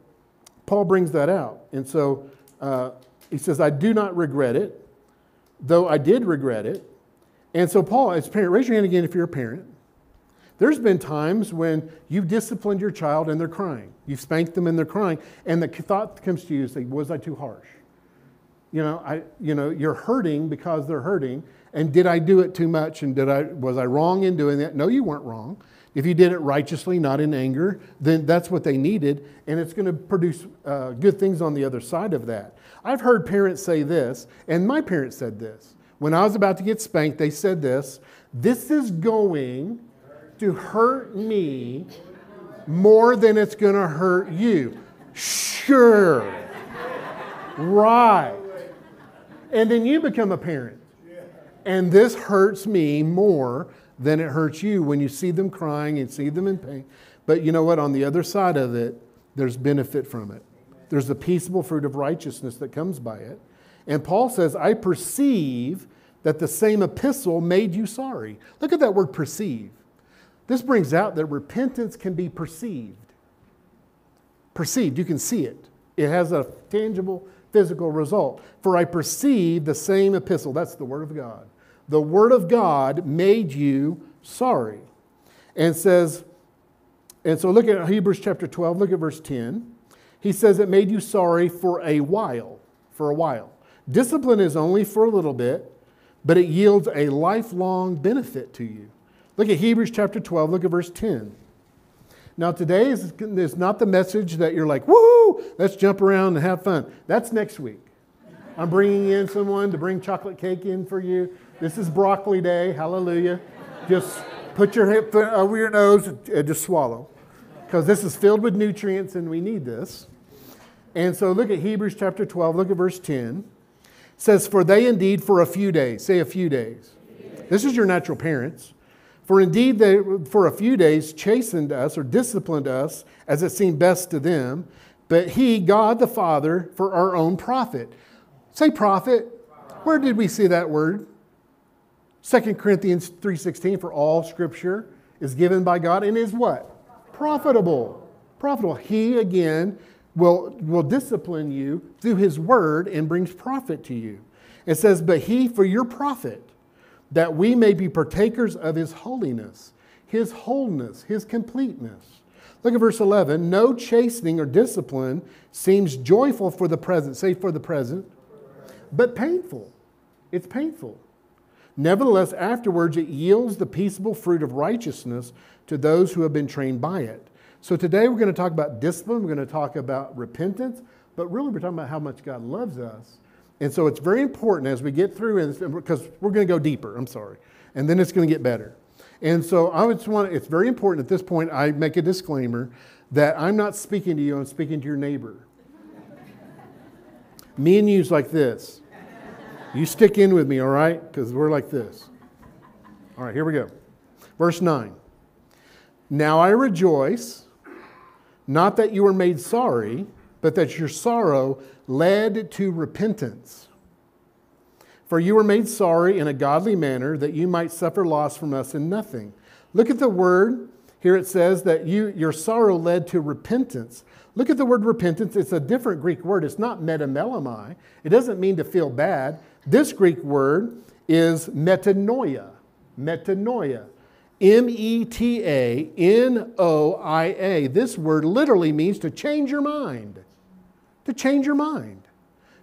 [SPEAKER 5] Paul brings that out. And so uh, he says, I do not regret it, though I did regret it. And so, Paul, as parent, raise your hand again if you're a parent. There's been times when you've disciplined your child and they're crying. You've spanked them and they're crying. And the thought comes to you, say, was I too harsh? You know, I, you know, you're hurting because they're hurting. And did I do it too much? And did I, was I wrong in doing that? No, you weren't wrong. If you did it righteously, not in anger, then that's what they needed, and it's going to produce uh, good things on the other side of that. I've heard parents say this, and my parents said this. When I was about to get spanked, they said this This is going to hurt me more than it's going to hurt you. Sure. Right. And then you become a parent. And this hurts me more than it hurts you when you see them crying and see them in pain. But you know what? On the other side of it, there's benefit from it. There's the peaceable fruit of righteousness that comes by it. And Paul says, I perceive that the same epistle made you sorry. Look at that word perceive. This brings out that repentance can be perceived. Perceived, you can see it. It has a tangible physical result. For I perceive the same epistle. That's the Word of God the Word of God made you sorry. And says, and so look at Hebrews chapter 12, look at verse 10. He says it made you sorry for a while, for a while. Discipline is only for a little bit, but it yields a lifelong benefit to you. Look at Hebrews chapter 12, look at verse 10. Now, today is, is not the message that you're like, woo, let's jump around and have fun. That's next week. I'm bringing in someone to bring chocolate cake in for you. This is broccoli day. Hallelujah. Just put your hip uh, over your nose and just swallow. Because this is filled with nutrients and we need this. And so look at Hebrews chapter 12, look at verse 10. It says, For they indeed for a few days, say a few days. This is your natural parents. For indeed they for a few days chastened us or disciplined us as it seemed best to them, but he, God the Father, for our own profit. Say profit. Where did we see that word? 2 Corinthians 3:16 for all scripture is given by God and is what? Profitable. Profitable. He again will, will discipline you through his word and brings profit to you. It says, But he for your profit, that we may be partakers of his holiness, his wholeness, his completeness. Look at verse 11. No chastening or discipline seems joyful for the present, say for the present, but painful. It's painful. Nevertheless, afterwards it yields the peaceable fruit of righteousness to those who have been trained by it. So today we're going to talk about discipline, we're going to talk about repentance. but really we're talking about how much God loves us. And so it's very important as we get through this, because we're going to go deeper, I'm sorry, and then it's going to get better. And so I just want, it's very important at this point, I make a disclaimer that I'm not speaking to you, I'm speaking to your neighbor. me and you's like this. You stick in with me, all right? Because we're like this. All right, here we go. Verse 9. Now I rejoice, not that you were made sorry, but that your sorrow led to repentance. For you were made sorry in a godly manner, that you might suffer loss from us in nothing. Look at the word. Here it says that you, your sorrow led to repentance. Look at the word repentance. It's a different Greek word. It's not metamelomai. It doesn't mean to feel bad. This Greek word is metanoia. Metanoia. M E T A N O I A. This word literally means to change your mind. To change your mind.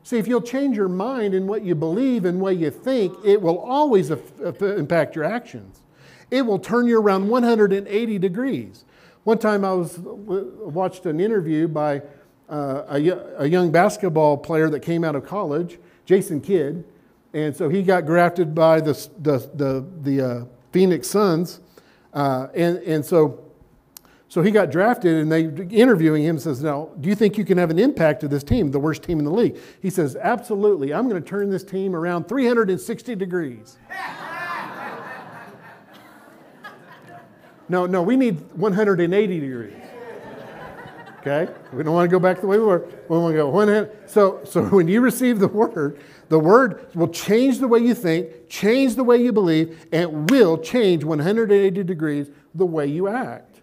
[SPEAKER 5] See, if you'll change your mind in what you believe and what you think, it will always impact your actions. It will turn you around 180 degrees. One time I was watched an interview by uh, a, a young basketball player that came out of college, Jason Kidd, and so he got grafted by the, the, the, the uh, Phoenix Suns. Uh, and, and so, so he got drafted, and they interviewing him says, "Now, do you think you can have an impact to this team, the worst team in the league?" He says, "Absolutely. I'm going to turn this team around 360 degrees." no, no, we need 180 degrees. Okay, we don't want to go back the way we were. We want to go 100. So, so when you receive the word, the word will change the way you think, change the way you believe, and will change 180 degrees the way you act.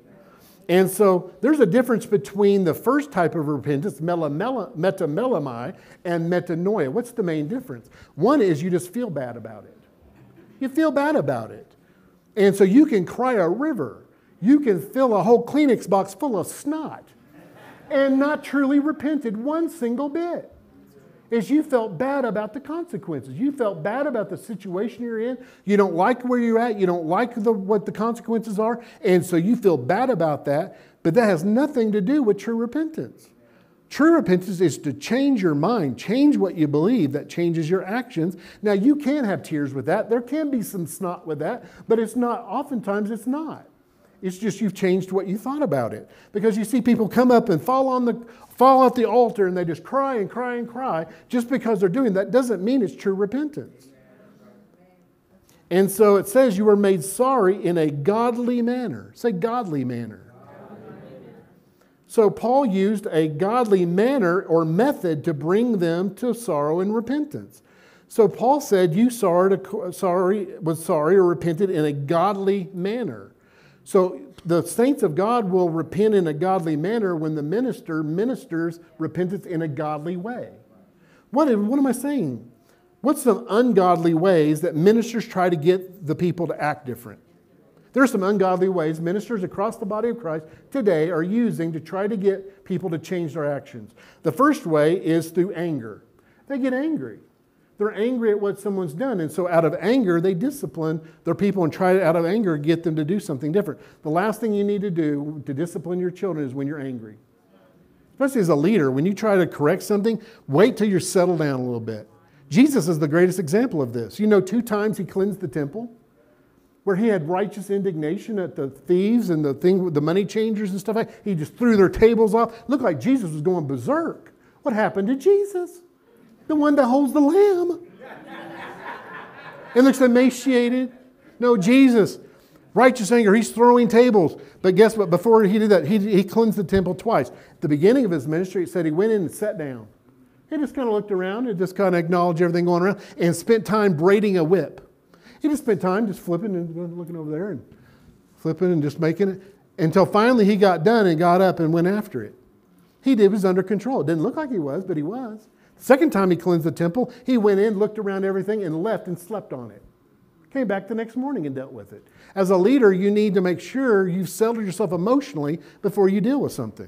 [SPEAKER 5] And so there's a difference between the first type of repentance, metamelomai, and metanoia. What's the main difference? One is you just feel bad about it. You feel bad about it. And so you can cry a river. You can fill a whole Kleenex box full of snot and not truly repented one single bit is you felt bad about the consequences. You felt bad about the situation you're in. You don't like where you're at. You don't like the, what the consequences are. And so you feel bad about that. But that has nothing to do with true repentance. True repentance is to change your mind, change what you believe. That changes your actions. Now, you can have tears with that. There can be some snot with that, but it's not, oftentimes, it's not. It's just you've changed what you thought about it. Because you see people come up and fall on the fall at the altar and they just cry and cry and cry just because they're doing that doesn't mean it's true repentance. And so it says you were made sorry in a godly manner. Say godly manner. So Paul used a godly manner or method to bring them to sorrow and repentance. So Paul said, You sorry, sorry, was sorry or repented in a godly manner. So the saints of God will repent in a godly manner when the minister ministers repentance in a godly way. What, what am I saying? What's some ungodly ways that ministers try to get the people to act different? There are some ungodly ways ministers across the body of Christ today are using to try to get people to change their actions. The first way is through anger. They get angry. They're angry at what someone's done. And so, out of anger, they discipline their people and try to, out of anger, get them to do something different. The last thing you need to do to discipline your children is when you're angry. Especially as a leader, when you try to correct something, wait till you're settled down a little bit. Jesus is the greatest example of this. You know, two times he cleansed the temple where he had righteous indignation at the thieves and the thing the money changers and stuff. He just threw their tables off. Looked like Jesus was going berserk. What happened to Jesus? The one that holds the lamb. and looks emaciated. No, Jesus, righteous anger, he's throwing tables. But guess what? Before he did that, he, he cleansed the temple twice. At the beginning of his ministry, it said he went in and sat down. He just kind of looked around and just kind of acknowledged everything going around and spent time braiding a whip. He just spent time just flipping and looking over there and flipping and just making it until finally he got done and got up and went after it. He did was under control. It didn't look like he was, but he was. Second time he cleansed the temple, he went in, looked around everything, and left and slept on it. Came back the next morning and dealt with it. As a leader, you need to make sure you've settled yourself emotionally before you deal with something.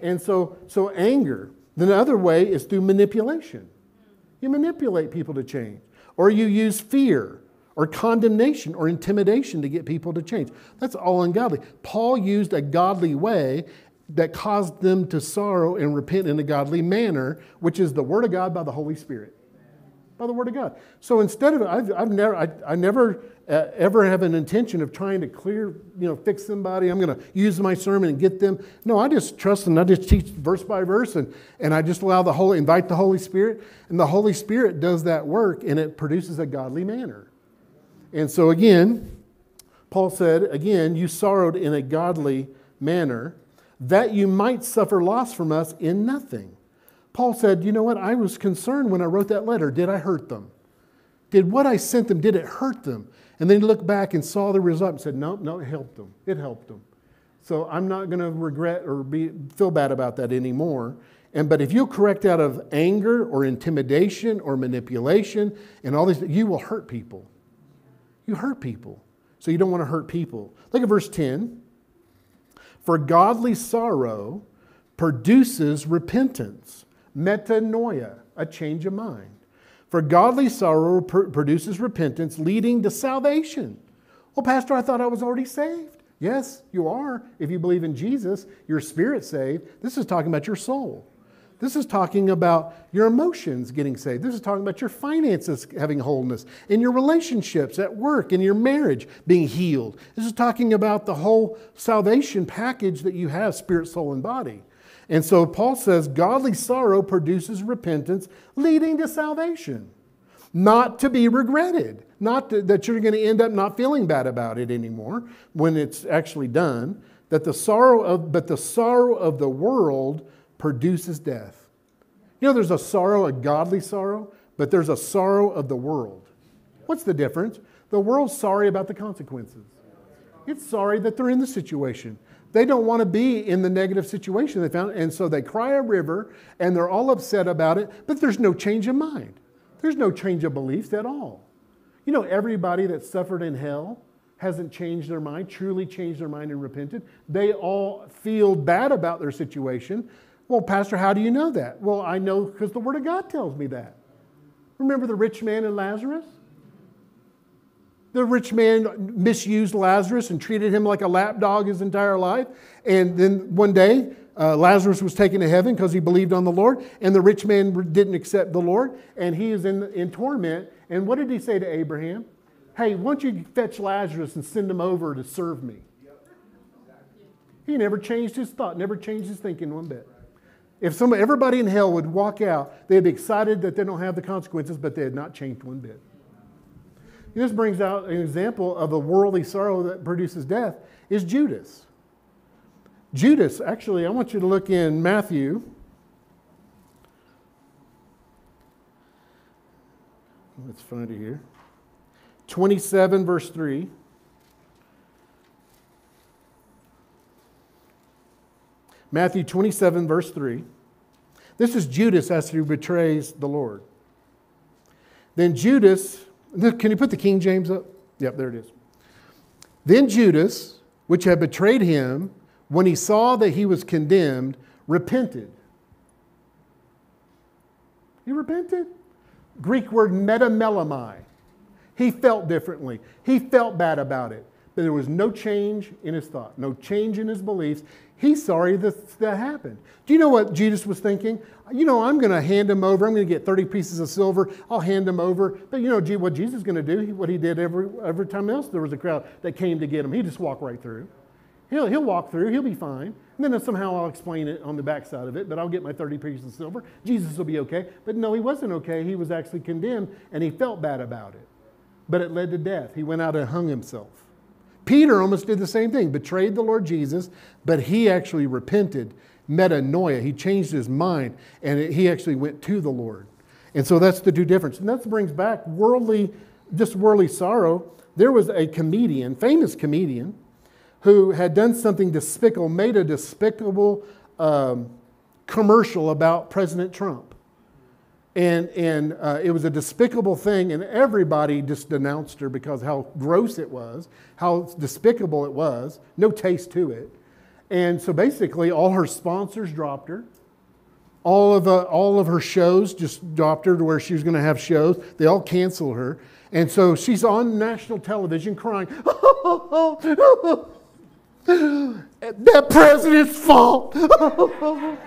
[SPEAKER 5] And so, so anger. The other way is through manipulation. You manipulate people to change, or you use fear, or condemnation, or intimidation to get people to change. That's all ungodly. Paul used a godly way that caused them to sorrow and repent in a godly manner, which is the Word of God by the Holy Spirit. By the Word of God. So instead of, I've, I've never, I, I never uh, ever have an intention of trying to clear, you know, fix somebody. I'm going to use my sermon and get them. No, I just trust and I just teach verse by verse and, and I just allow the Holy, invite the Holy Spirit. And the Holy Spirit does that work and it produces a godly manner. And so again, Paul said, again, you sorrowed in a godly manner that you might suffer loss from us in nothing. Paul said, You know what? I was concerned when I wrote that letter. Did I hurt them? Did what I sent them, did it hurt them? And then he looked back and saw the result and said, No, no, it helped them. It helped them. So I'm not going to regret or be, feel bad about that anymore. And but if you correct out of anger or intimidation or manipulation and all these, you will hurt people. You hurt people. So you don't want to hurt people. Look at verse 10. For godly sorrow produces repentance, metanoia, a change of mind. For godly sorrow pr- produces repentance, leading to salvation. Well, Pastor, I thought I was already saved. Yes, you are. If you believe in Jesus, your spirit saved. This is talking about your soul. This is talking about your emotions getting saved. This is talking about your finances having wholeness, in your relationships at work, in your marriage being healed. This is talking about the whole salvation package that you have spirit, soul, and body. And so Paul says godly sorrow produces repentance, leading to salvation, not to be regretted, not to, that you're going to end up not feeling bad about it anymore when it's actually done. That the sorrow of, but the sorrow of the world produces death. You know, there's a sorrow, a godly sorrow, but there's a sorrow of the world. What's the difference? The world's sorry about the consequences. It's sorry that they're in the situation. They don't want to be in the negative situation they found, and so they cry a river and they're all upset about it, but there's no change of mind. There's no change of beliefs at all. You know, everybody that suffered in hell hasn't changed their mind, truly changed their mind and repented. They all feel bad about their situation. Well, Pastor, how do you know that? Well, I know because the Word of God tells me that. Remember the rich man and Lazarus? The rich man misused Lazarus and treated him like a lapdog his entire life. And then one day, uh, Lazarus was taken to heaven because he believed on the Lord, and the rich man didn't accept the Lord, and he is in, in torment. And what did he say to Abraham? Hey, why don't you fetch Lazarus and send him over to serve me? He never changed his thought, never changed his thinking one bit. If some, everybody in hell would walk out, they'd be excited that they don't have the consequences, but they had not changed one bit. This brings out an example of a worldly sorrow that produces death is Judas. Judas, actually, I want you to look in Matthew. Let's find it here. 27, verse 3. Matthew 27, verse 3. This is Judas as he betrays the Lord. Then Judas, can you put the King James up? Yep, there it is. Then Judas, which had betrayed him, when he saw that he was condemned, repented. He repented. Greek word metamelomai. He felt differently. He felt bad about it. But there was no change in his thought, no change in his beliefs. He's sorry that that happened. Do you know what Jesus was thinking? You know, I'm going to hand him over. I'm going to get 30 pieces of silver. I'll hand him over. But you know what Jesus is going to do? What he did every, every time else there was a crowd that came to get him. He just walked right through. He'll, he'll walk through. He'll be fine. And then somehow I'll explain it on the backside of it, but I'll get my 30 pieces of silver. Jesus will be okay. But no, he wasn't okay. He was actually condemned, and he felt bad about it. But it led to death. He went out and hung himself. Peter almost did the same thing, betrayed the Lord Jesus, but he actually repented, metanoia. He changed his mind, and he actually went to the Lord. And so that's the two difference. And that brings back worldly, just worldly sorrow. There was a comedian, famous comedian, who had done something despicable, made a despicable um, commercial about President Trump. And, and uh, it was a despicable thing, and everybody just denounced her because how gross it was, how despicable it was, no taste to it. And so basically, all her sponsors dropped her. All of, uh, all of her shows just dropped her to where she was going to have shows. They all canceled her. And so she's on national television crying. that president's fault.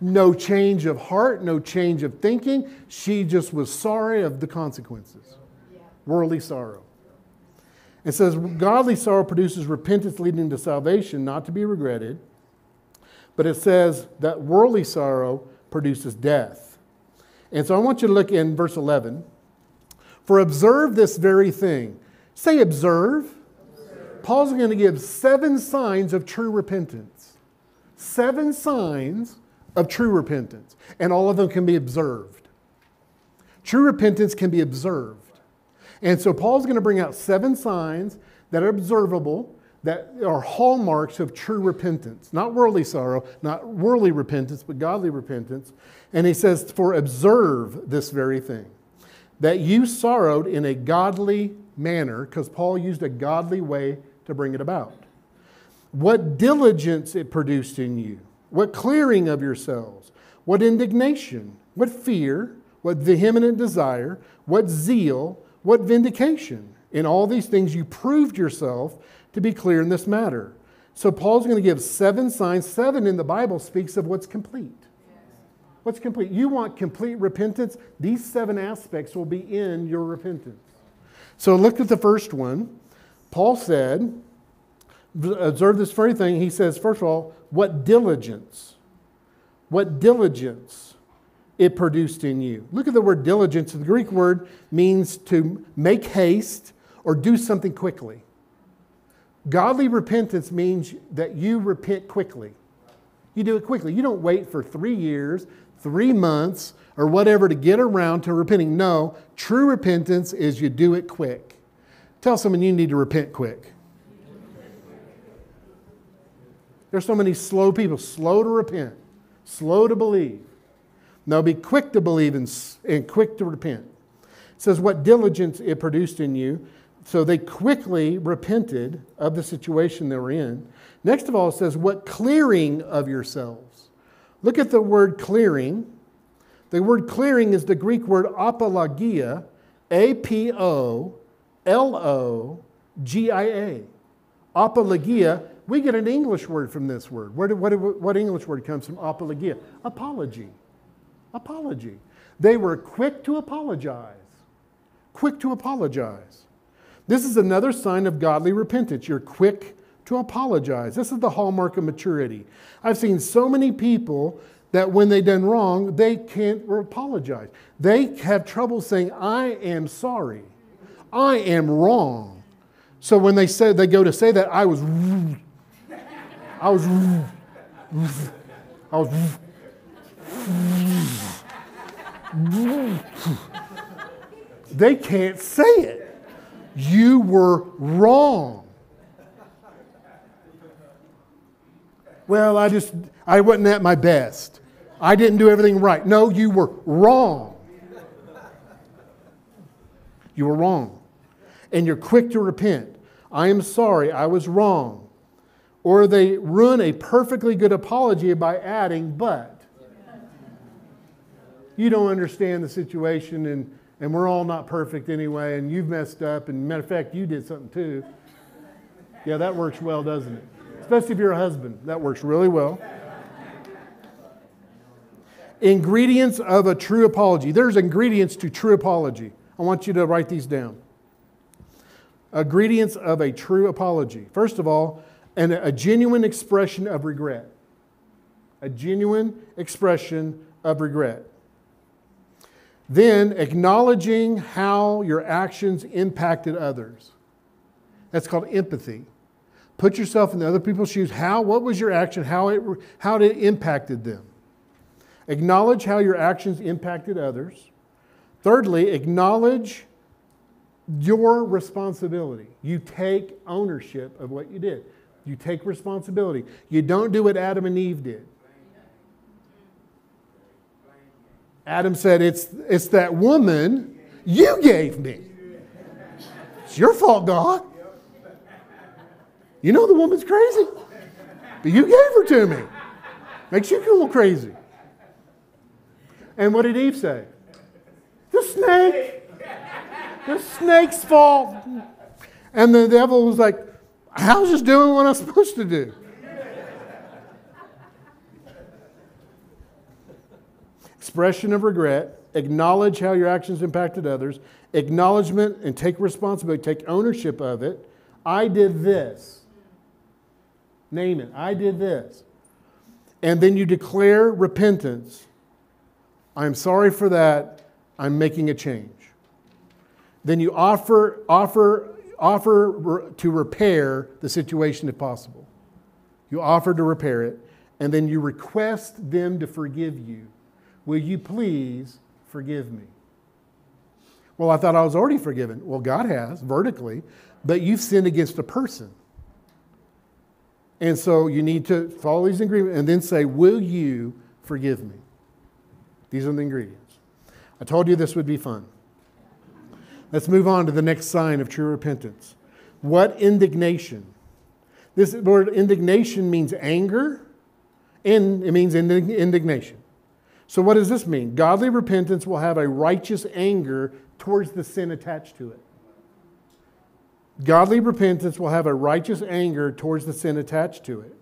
[SPEAKER 5] no change of heart, no change of thinking. She just was sorry of the consequences. Worldly sorrow. It says, godly sorrow produces repentance leading to salvation, not to be regretted. But it says that worldly sorrow produces death. And so I want you to look in verse 11. For observe this very thing. Say, observe. observe. Paul's going to give seven signs of true repentance. Seven signs of true repentance. And all of them can be observed. True repentance can be observed. And so Paul's going to bring out seven signs that are observable, that are hallmarks of true repentance. Not worldly sorrow, not worldly repentance, but godly repentance. And he says, For observe this very thing, that you sorrowed in a godly manner, because Paul used a godly way to bring it about. What diligence it produced in you, what clearing of yourselves, what indignation, what fear, what vehement desire, what zeal, what vindication? In all these things, you proved yourself to be clear in this matter. So, Paul's going to give seven signs. Seven in the Bible speaks of what's complete. What's complete? You want complete repentance? These seven aspects will be in your repentance. So, look at the first one. Paul said, observe this very thing. He says, first of all, what diligence? What diligence? it produced in you. Look at the word diligence. The Greek word means to make haste or do something quickly. Godly repentance means that you repent quickly. You do it quickly. You don't wait for three years, three months, or whatever to get around to repenting. No, true repentance is you do it quick. Tell someone you need to repent quick. There's so many slow people, slow to repent, slow to believe. Now be quick to believe and, and quick to repent. It says, What diligence it produced in you. So they quickly repented of the situation they were in. Next of all, it says, What clearing of yourselves. Look at the word clearing. The word clearing is the Greek word apologia, A P O L O G I A. Apologia, we get an English word from this word. Where do, what, what English word comes from apologia? Apology apology. They were quick to apologize. Quick to apologize. This is another sign of godly repentance. You're quick to apologize. This is the hallmark of maturity. I've seen so many people that when they've done wrong, they can't apologize. They have trouble saying, I am sorry. I am wrong. So when they say they go to say that, I was I was I was they can't say it. You were wrong. Well, I just, I wasn't at my best. I didn't do everything right. No, you were wrong. You were wrong. And you're quick to repent. I am sorry, I was wrong. Or they ruin a perfectly good apology by adding, but. You don't understand the situation and, and we're all not perfect anyway and you've messed up and matter of fact you did something too. Yeah that works well doesn't it? Especially if you're a husband that works really well. Ingredients of a true apology. There's ingredients to true apology. I want you to write these down. Ingredients of a true apology. First of all an, a genuine expression of regret a genuine expression of regret then acknowledging how your actions impacted others. That's called empathy. Put yourself in the other people's shoes. How, what was your action? How it, how it impacted them. Acknowledge how your actions impacted others. Thirdly, acknowledge your responsibility. You take ownership of what you did. You take responsibility. You don't do what Adam and Eve did. Adam said, It's, it's that woman you gave me. It's your fault, God. You know the woman's crazy, but you gave her to me. Makes you a little crazy. And what did Eve say? The snake. The snake's fault. And the devil was like, How's this doing what I'm supposed to do? Expression of regret, acknowledge how your actions impacted others, acknowledgement and take responsibility, take ownership of it. I did this. Name it. I did this. And then you declare repentance. I'm sorry for that. I'm making a change. Then you offer, offer, offer to repair the situation if possible. You offer to repair it, and then you request them to forgive you. Will you please forgive me? Well, I thought I was already forgiven. Well, God has, vertically, but you've sinned against a person. And so you need to follow these ingredients and then say, Will you forgive me? These are the ingredients. I told you this would be fun. Let's move on to the next sign of true repentance. What indignation? This word indignation means anger, and it means indignation. So, what does this mean? Godly repentance will have a righteous anger towards the sin attached to it. Godly repentance will have a righteous anger towards the sin attached to it.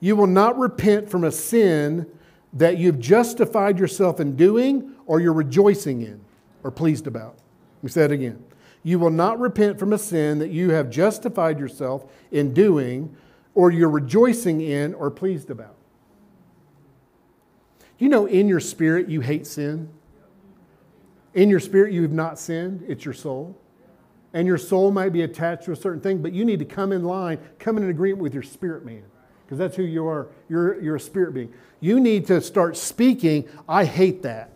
[SPEAKER 5] You will not repent from a sin that you've justified yourself in doing or you're rejoicing in or pleased about. We say it again. You will not repent from a sin that you have justified yourself in doing or you're rejoicing in or pleased about. You know, in your spirit, you hate sin. In your spirit, you have not sinned, it's your soul. And your soul might be attached to a certain thing, but you need to come in line, come in agreement with your spirit man, because that's who you are. You're, you're a spirit being. You need to start speaking, I hate that.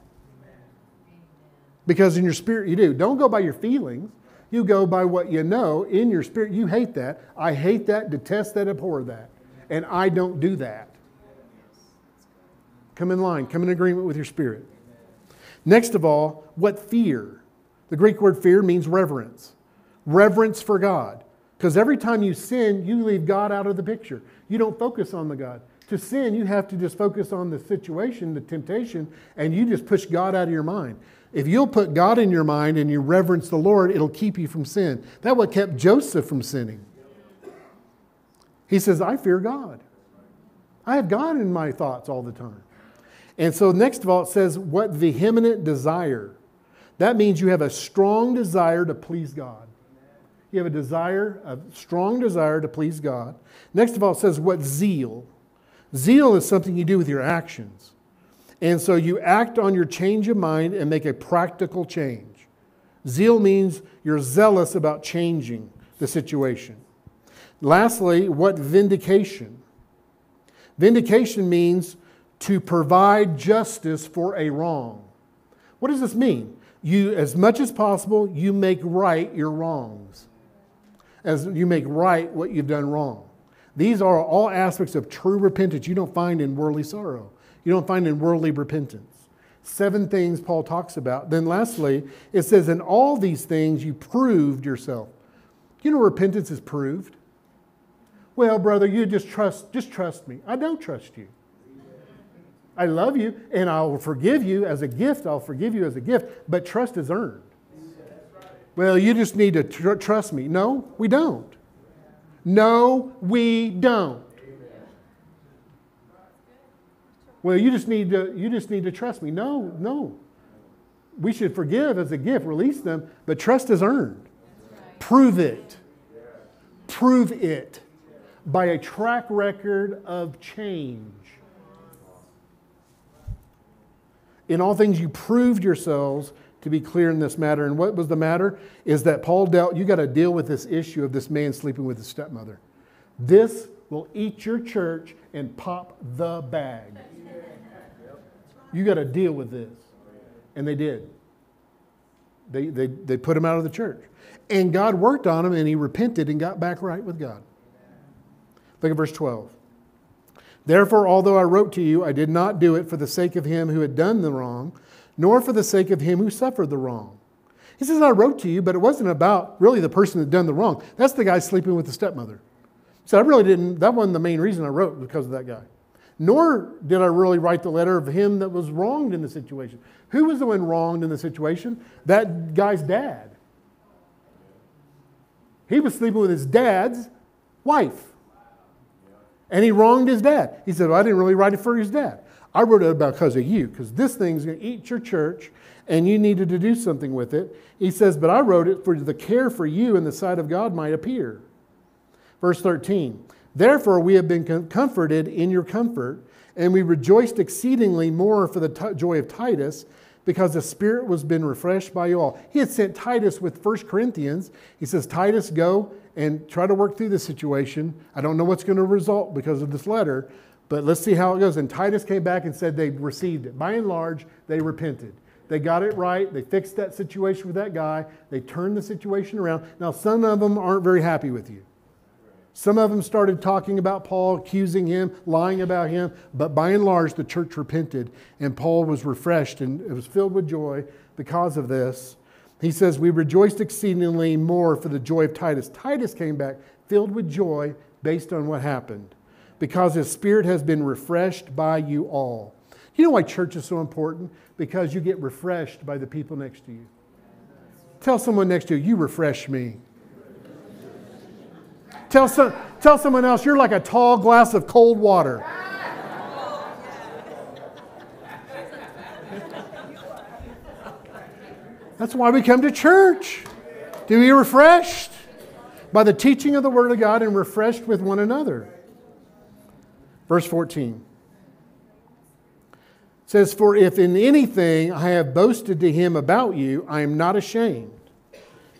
[SPEAKER 5] Because in your spirit, you do. Don't go by your feelings. You go by what you know in your spirit. You hate that. I hate that, detest that, abhor that. And I don't do that. Come in line, come in agreement with your spirit. Next of all, what fear? The Greek word fear means reverence. Reverence for God. Because every time you sin, you leave God out of the picture. You don't focus on the God. To sin, you have to just focus on the situation, the temptation, and you just push God out of your mind. If you'll put God in your mind and you reverence the Lord, it'll keep you from sin. That what kept Joseph from sinning. He says, I fear God. I have God in my thoughts all the time. And so, next of all, it says, what vehement desire. That means you have a strong desire to please God. You have a desire, a strong desire to please God. Next of all, it says, what zeal. Zeal is something you do with your actions. And so you act on your change of mind and make a practical change. Zeal means you're zealous about changing the situation. Lastly, what vindication? Vindication means to provide justice for a wrong. What does this mean? You, as much as possible, you make right your wrongs. As you make right what you've done wrong. These are all aspects of true repentance you don't find in worldly sorrow. You don't find in worldly repentance. Seven things Paul talks about. Then lastly, it says, in all these things you proved yourself. You know repentance is proved? Well, brother, you just trust, just trust me. I don't trust you. I love you and I'll forgive you as a gift. I'll forgive you as a gift, but trust is earned. Well, you just need to tr- trust me. No, we don't. No, we don't. Well, you just need to you just need to trust me. No, no. We should forgive as a gift, release them, but trust is earned. Prove it. Prove it by a track record of change. In all things, you proved yourselves to be clear in this matter. And what was the matter? Is that Paul dealt, you got to deal with this issue of this man sleeping with his stepmother. This will eat your church and pop the bag. You got to deal with this. And they did. They, they, they put him out of the church. And God worked on him and he repented and got back right with God. Look at verse 12. Therefore, although I wrote to you, I did not do it for the sake of him who had done the wrong, nor for the sake of him who suffered the wrong. He says, I wrote to you, but it wasn't about really the person that done the wrong. That's the guy sleeping with the stepmother. So I really didn't, that wasn't the main reason I wrote because of that guy. Nor did I really write the letter of him that was wronged in the situation. Who was the one wronged in the situation? That guy's dad. He was sleeping with his dad's wife. And he wronged his dad. He said, well, I didn't really write it for his dad. I wrote it about because of you, because this thing's going to eat your church and you needed to do something with it. He says, But I wrote it for the care for you in the sight of God might appear. Verse 13 Therefore we have been comforted in your comfort, and we rejoiced exceedingly more for the joy of Titus, because the Spirit was been refreshed by you all. He had sent Titus with 1 Corinthians. He says, Titus, go and try to work through this situation. I don't know what's going to result because of this letter, but let's see how it goes. And Titus came back and said they received it. By and large, they repented. They got it right. They fixed that situation with that guy. They turned the situation around. Now, some of them aren't very happy with you. Some of them started talking about Paul, accusing him, lying about him, but by and large, the church repented, and Paul was refreshed and it was filled with joy because of this. He says, We rejoiced exceedingly more for the joy of Titus. Titus came back filled with joy based on what happened because his spirit has been refreshed by you all. You know why church is so important? Because you get refreshed by the people next to you. Tell someone next to you, you refresh me. Tell, some, tell someone else, you're like a tall glass of cold water. That's why we come to church. To be refreshed by the teaching of the Word of God and refreshed with one another. Verse 14 says, For if in anything I have boasted to him about you, I am not ashamed.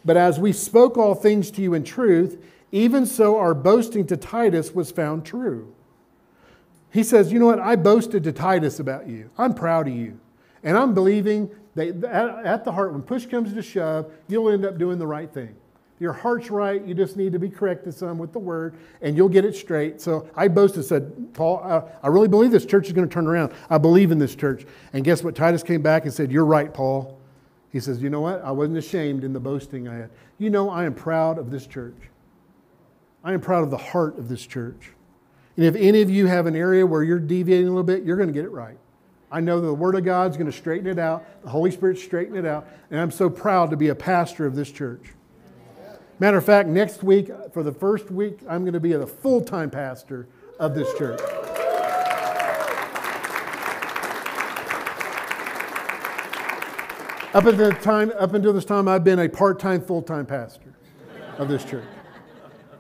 [SPEAKER 5] But as we spoke all things to you in truth, even so, our boasting to Titus was found true. He says, You know what? I boasted to Titus about you. I'm proud of you. And I'm believing that at the heart, when push comes to shove, you'll end up doing the right thing. Your heart's right. You just need to be corrected some with the word, and you'll get it straight. So I boasted, said, Paul, I really believe this church is going to turn around. I believe in this church. And guess what? Titus came back and said, You're right, Paul. He says, You know what? I wasn't ashamed in the boasting I had. You know, I am proud of this church. I am proud of the heart of this church. And if any of you have an area where you're deviating a little bit, you're going to get it right. I know the Word of God's going to straighten it out. The Holy Spirit's straighten it out. And I'm so proud to be a pastor of this church. Matter of fact, next week, for the first week, I'm going to be a full time pastor of this church. Up until, time, up until this time, I've been a part time, full time pastor of this church.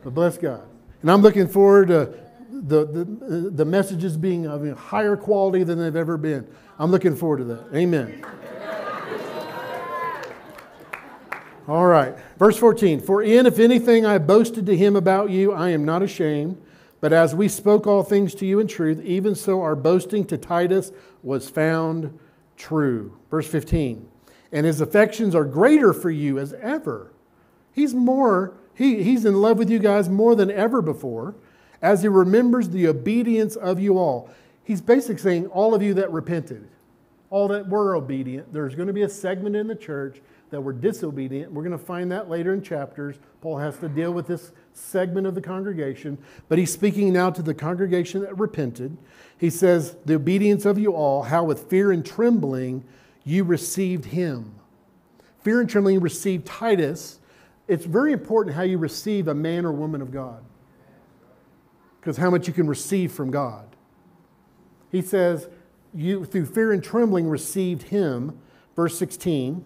[SPEAKER 5] But bless God. And I'm looking forward to the, the, the messages being of a higher quality than they've ever been. I'm looking forward to that. Amen. All right. Verse 14 For in, if anything, I boasted to him about you, I am not ashamed. But as we spoke all things to you in truth, even so our boasting to Titus was found true. Verse 15 And his affections are greater for you as ever. He's more he, he's in love with you guys more than ever before as he remembers the obedience of you all. He's basically saying, all of you that repented, all that were obedient, there's going to be a segment in the church that were disobedient. We're going to find that later in chapters. Paul has to deal with this segment of the congregation, but he's speaking now to the congregation that repented. He says, The obedience of you all, how with fear and trembling you received him. Fear and trembling received Titus it's very important how you receive a man or woman of God. Because how much you can receive from God. He says, You through fear and trembling received him. Verse 16.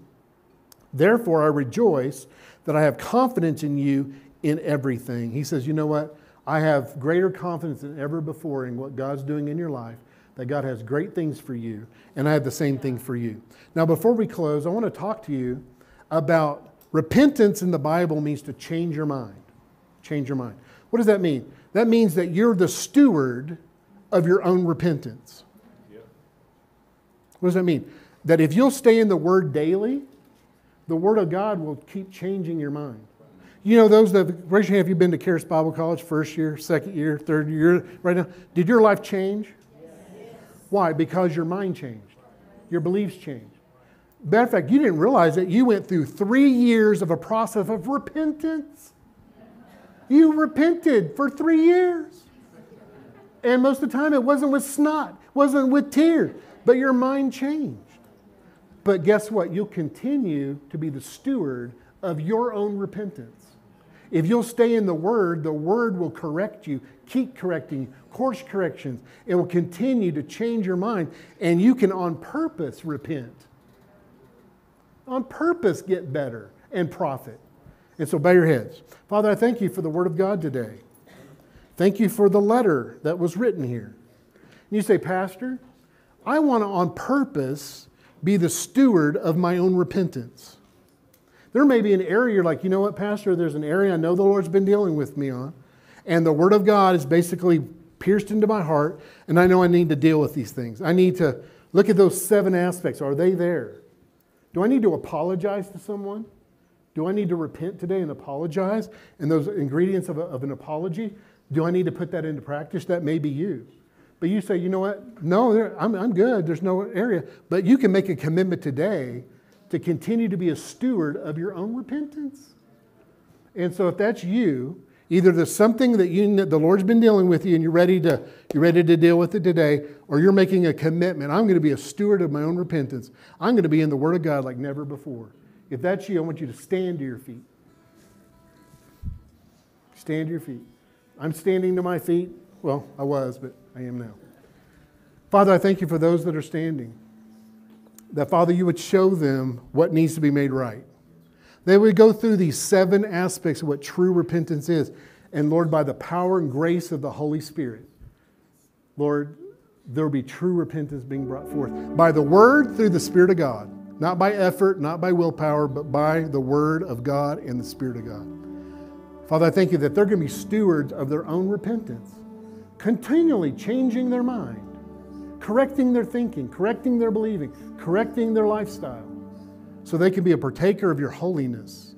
[SPEAKER 5] Therefore I rejoice that I have confidence in you in everything. He says, You know what? I have greater confidence than ever before in what God's doing in your life, that God has great things for you, and I have the same thing for you. Now, before we close, I want to talk to you about Repentance in the Bible means to change your mind. Change your mind. What does that mean? That means that you're the steward of your own repentance. What does that mean? That if you'll stay in the Word daily, the Word of God will keep changing your mind. You know, those that raise your hand if you've been to Charis Bible College, first year, second year, third year, right now. Did your life change? Yes. Why? Because your mind changed, your beliefs changed. Matter of fact, you didn't realize that you went through three years of a process of repentance. You repented for three years. And most of the time, it wasn't with snot, wasn't with tears, but your mind changed. But guess what? You'll continue to be the steward of your own repentance. If you'll stay in the Word, the Word will correct you, keep correcting course corrections. It will continue to change your mind, and you can on purpose repent. On purpose get better and profit. And so bow your heads. Father, I thank you for the Word of God today. Thank you for the letter that was written here. And you say, Pastor, I want to on purpose be the steward of my own repentance. There may be an area you're like, you know what, Pastor, there's an area I know the Lord's been dealing with me on, and the Word of God is basically pierced into my heart, and I know I need to deal with these things. I need to look at those seven aspects. Are they there? Do I need to apologize to someone? Do I need to repent today and apologize? And those ingredients of, a, of an apology, do I need to put that into practice? That may be you. But you say, you know what? No, I'm, I'm good. There's no area. But you can make a commitment today to continue to be a steward of your own repentance. And so if that's you, either there's something that you the Lord's been dealing with you and you're ready to you're ready to deal with it today, or you're making a commitment. I'm going to be a steward of my own repentance. I'm going to be in the Word of God like never before. If that's you, I want you to stand to your feet. Stand to your feet. I'm standing to my feet. Well, I was, but I am now. Father, I thank you for those that are standing. That, Father, you would show them what needs to be made right. They would go through these seven aspects of what true repentance is. And Lord, by the power and grace of the Holy Spirit, Lord, there will be true repentance being brought forth by the Word through the Spirit of God. Not by effort, not by willpower, but by the Word of God and the Spirit of God. Father, I thank you that they're going to be stewards of their own repentance, continually changing their mind, correcting their thinking, correcting their believing, correcting their lifestyle, so they can be a partaker of your holiness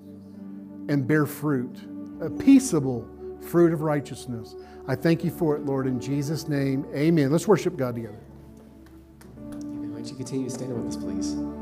[SPEAKER 5] and bear fruit, a peaceable fruit of righteousness. I thank you for it, Lord, in Jesus' name. Amen. Let's worship God together.
[SPEAKER 1] Amen. Why don't you continue standing with us, please?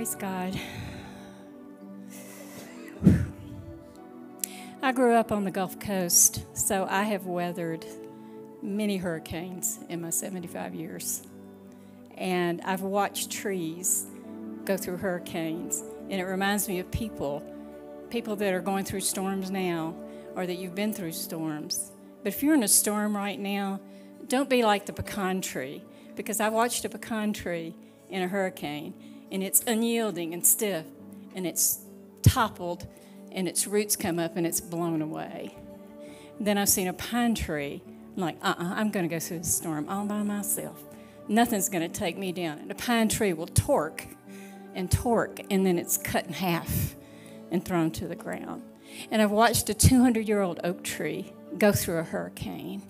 [SPEAKER 4] Praise God. I grew up on the Gulf Coast, so I have weathered many hurricanes in my 75 years. And I've watched trees go through hurricanes, and it reminds me of people, people that are going through storms now, or that you've been through storms. But if you're in a storm right now, don't be like the pecan tree, because I watched a pecan tree in a hurricane, and it's unyielding and stiff, and it's toppled, and its roots come up, and it's blown away. Then I've seen a pine tree. I'm like, uh uh-uh, uh, i am going to go through the storm all by myself. Nothing's going to take me down. And a pine tree will torque and torque, and then it's cut in half and thrown to the ground. And I've watched a 200 year old oak tree go through a hurricane,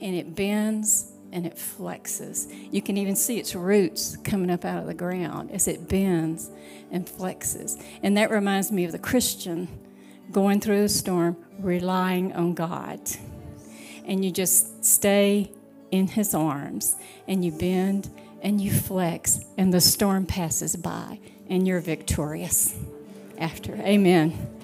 [SPEAKER 4] and it bends and it flexes. You can even see its roots coming up out of the ground as it bends and flexes. And that reminds me of the Christian going through the storm, relying on God. And you just stay in His arms, and you bend and you flex, and the storm passes by, and you're victorious after. Amen.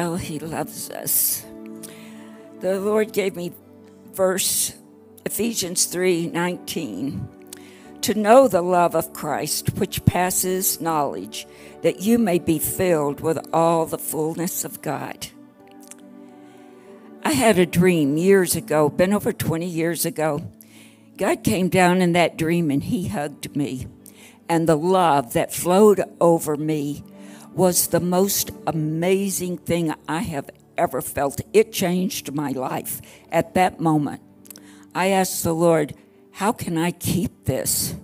[SPEAKER 7] How he loves us. The Lord gave me verse Ephesians 3:19 to know the love of Christ which passes knowledge that you may be filled with all the fullness of God. I had a dream years ago, been over 20 years ago. God came down in that dream and he hugged me. And the love that flowed over me was the most amazing thing I have ever felt. It changed my life at that moment. I asked the Lord, How can I keep this?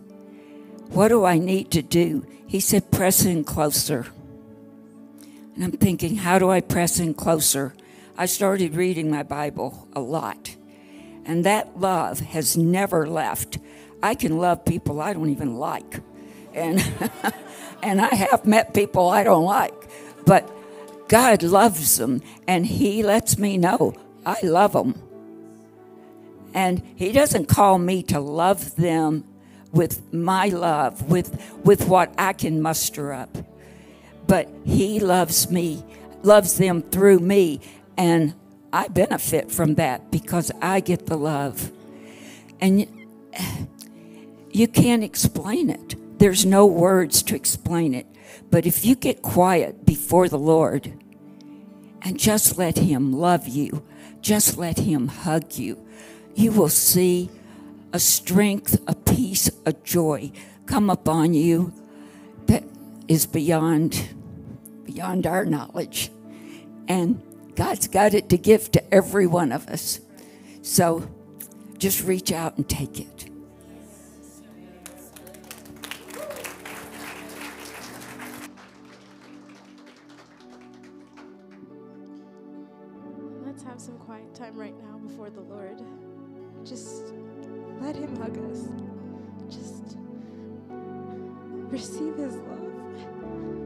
[SPEAKER 7] What do I need to do? He said, Press in closer. And I'm thinking, How do I press in closer? I started reading my Bible a lot. And that love has never left. I can love people I don't even like. And, and I have met people I don't like. But God loves them, and He lets me know I love them. And He doesn't call me to love them with my love, with, with what I can muster up. But He loves me, loves them through me, and I benefit from that because I get the love. And you can't explain it. There's no words to explain it. But if you get quiet before the Lord and just let Him love you, just let Him hug you, you will see a strength, a peace, a joy come upon you that is beyond beyond our knowledge. And God's got it to give to every one of us. So just reach out and take it.
[SPEAKER 8] Let Him hug us. Just receive His love.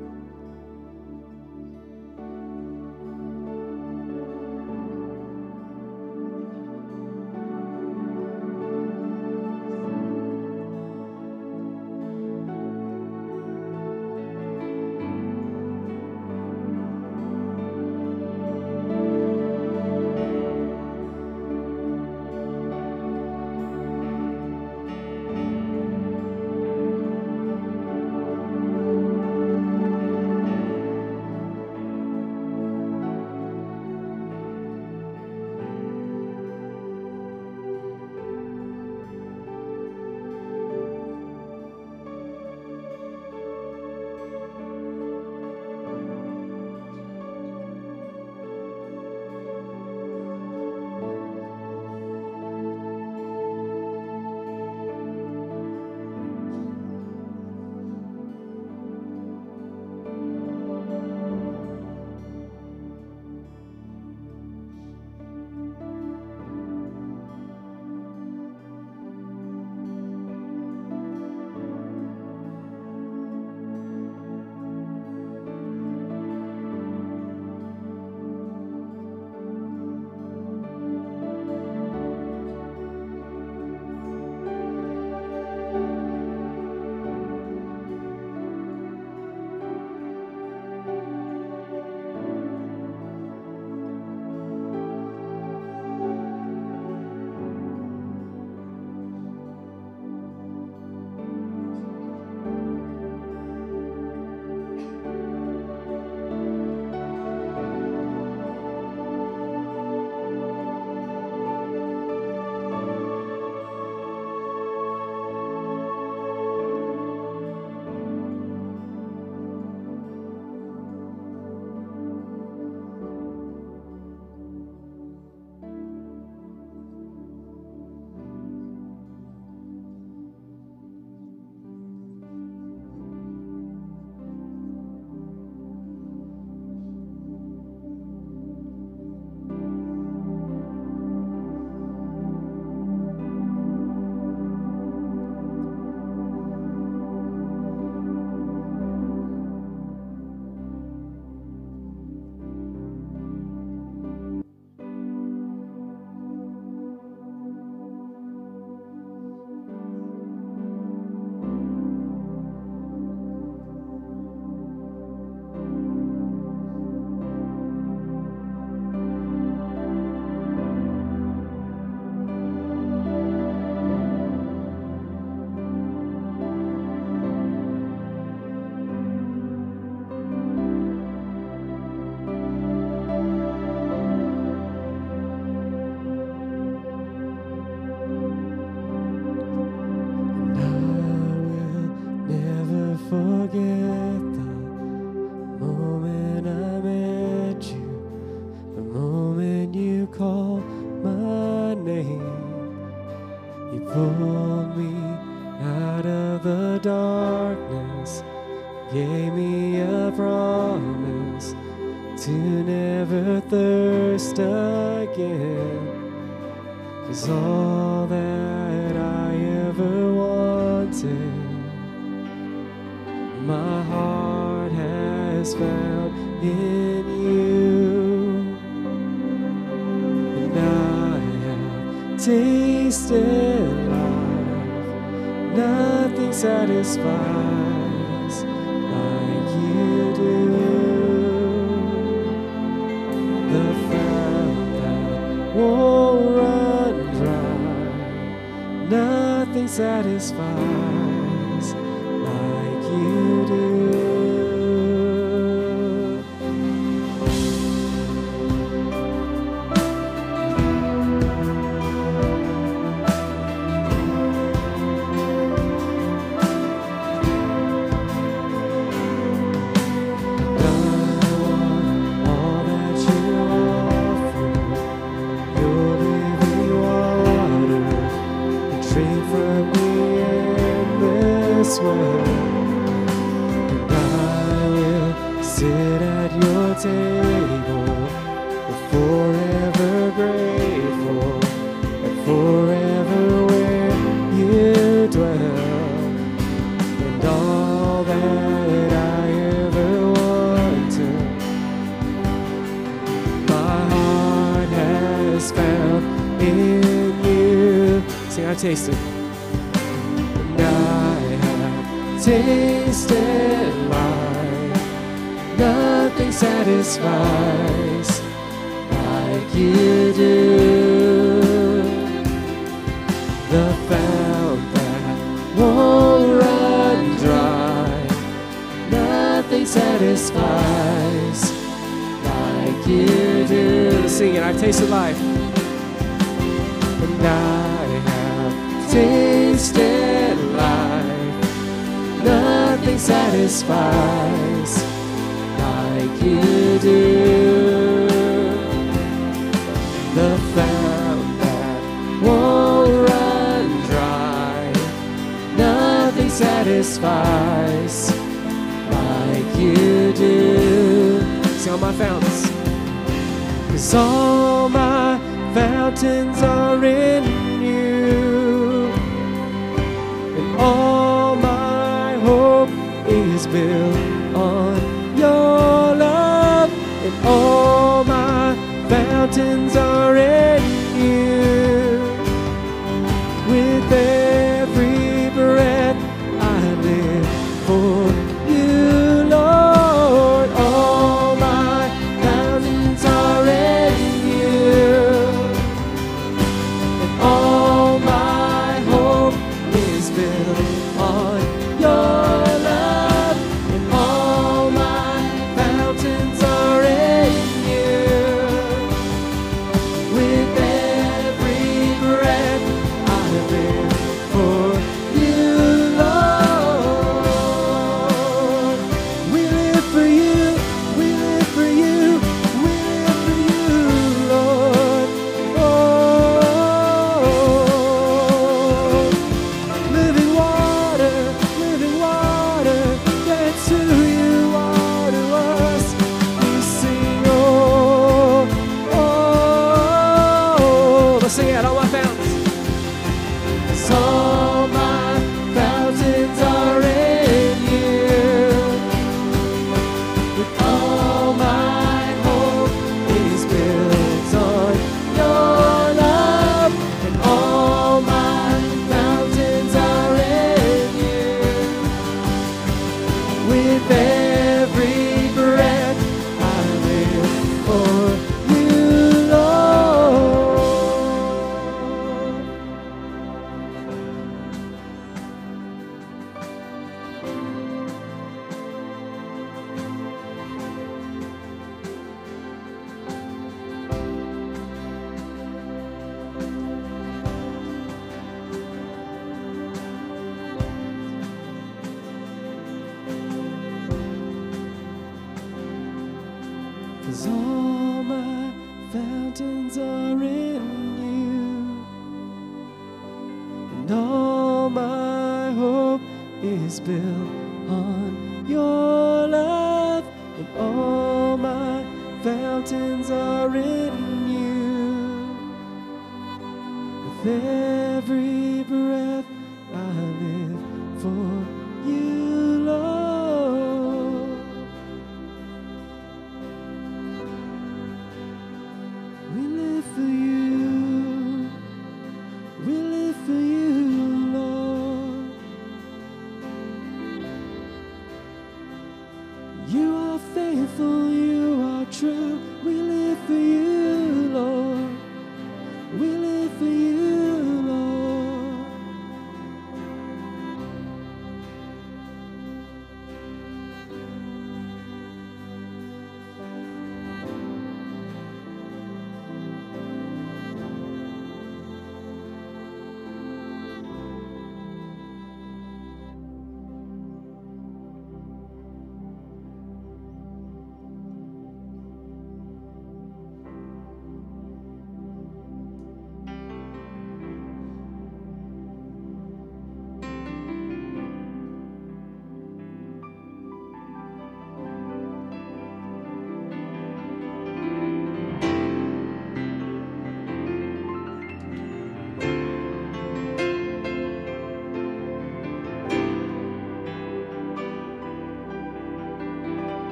[SPEAKER 9] satisfies like you do. See all my fountains. Cause all my fountains are in you. And all my hope is built on your love. And all my fountains are in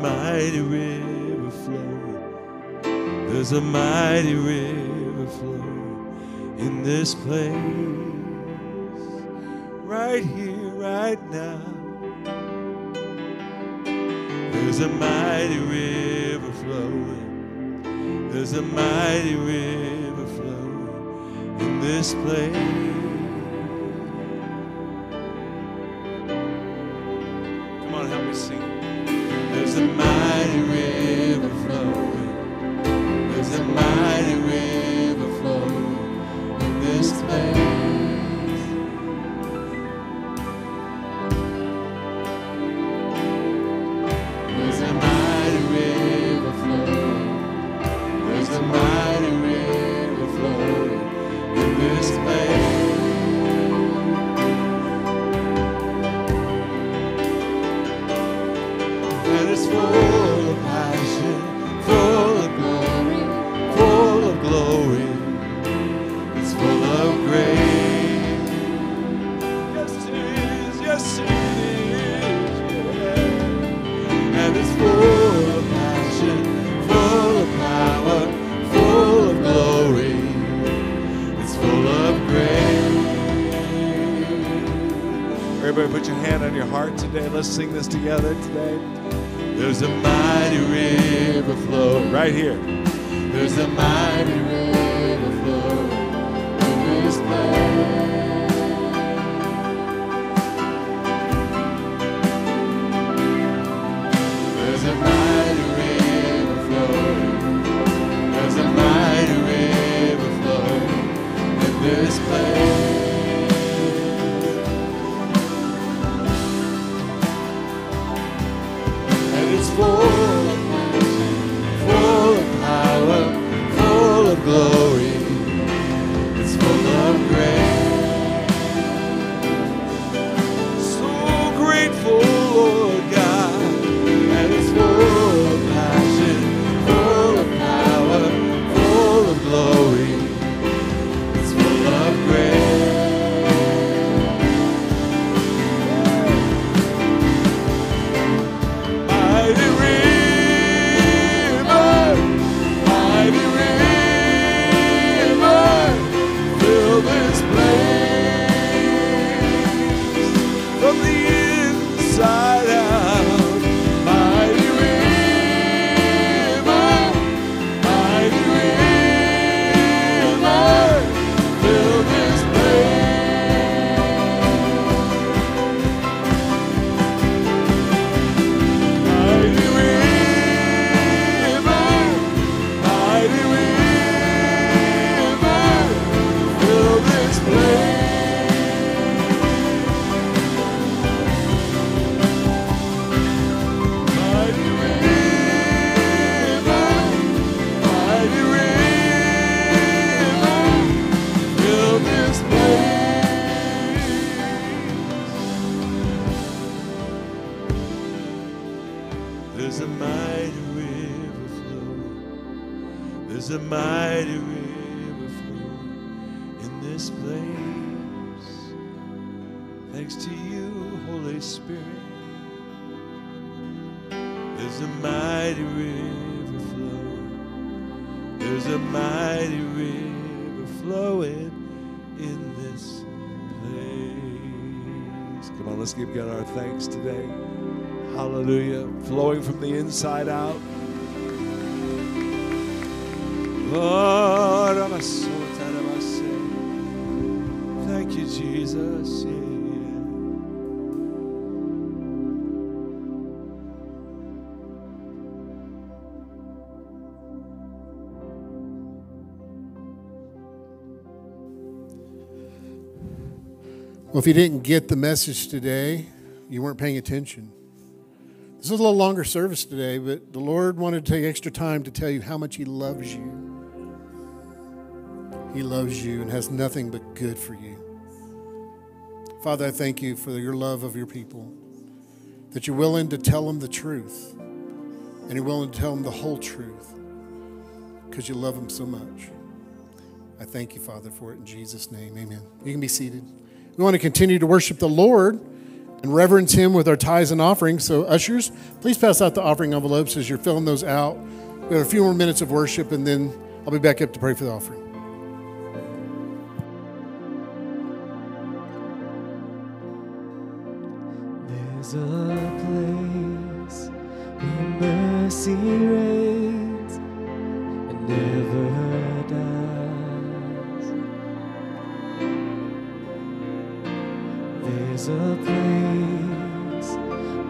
[SPEAKER 10] mighty river flowing. There's a mighty river flowing in this place, right here, right now. There's a mighty river flowing. There's a mighty river flowing in this place.
[SPEAKER 2] together.
[SPEAKER 10] There's a mighty river flowing. There's a mighty river flowing in this place. Thanks to you, Holy Spirit. There's a mighty river flowing. There's a mighty river flowing in this place. Come on, let's give God our thanks today. Hallelujah. Flowing from the inside out. Oh. Thank you, Jesus.
[SPEAKER 5] Well, if you didn't get the message today, you weren't paying attention. This is a little longer service today, but the Lord wanted to take extra time to tell you how much He loves you. He loves you and has nothing but good for you. Father, I thank you for your love of your people, that you're willing to tell them the truth, and you're willing to tell them the whole truth because you love them so much. I thank you, Father, for it in Jesus' name. Amen. You can be seated. We want to continue to worship the Lord and reverence Him with our tithes and offerings. So, ushers, please pass out the offering envelopes as you're filling those out. We have a few more minutes of worship, and then I'll be back up to pray for the offering.
[SPEAKER 9] There's a place where mercy reigns and never a place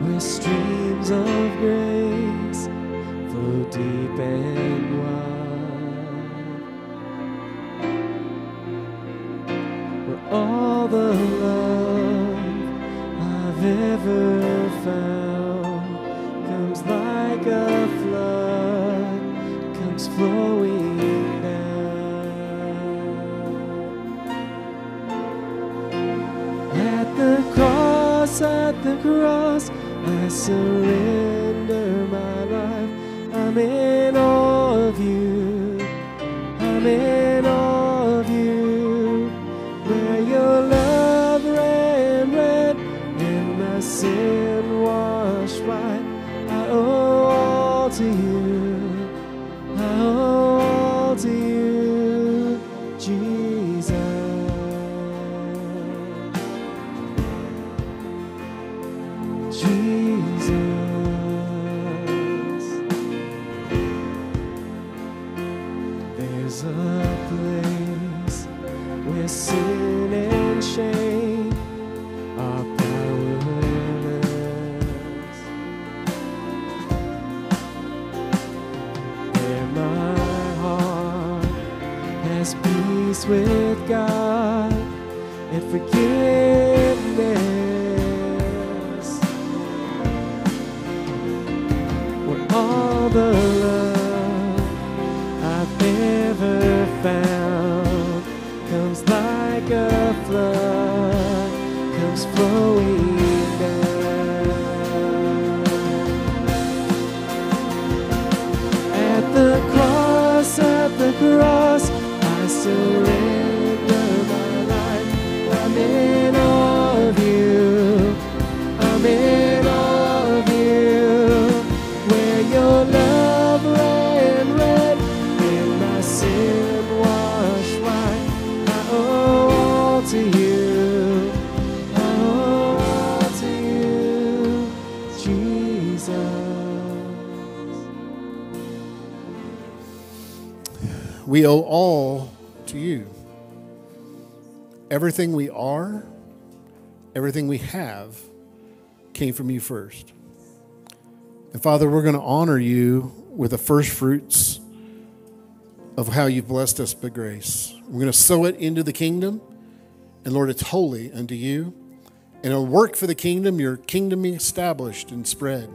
[SPEAKER 9] where streams of grace flow deep and wide. Where all the love I've ever found comes like a flood, comes flowing at the cross, I surrender my life. I'm in awe of you. I'm in flowing
[SPEAKER 5] We owe all to you. Everything we are, everything we have, came from you first. And Father, we're going to honor you with the first fruits of how you've blessed us by grace. We're going to sow it into the kingdom. And Lord, it's holy unto you. And it'll work for the kingdom, your kingdom be established and spread.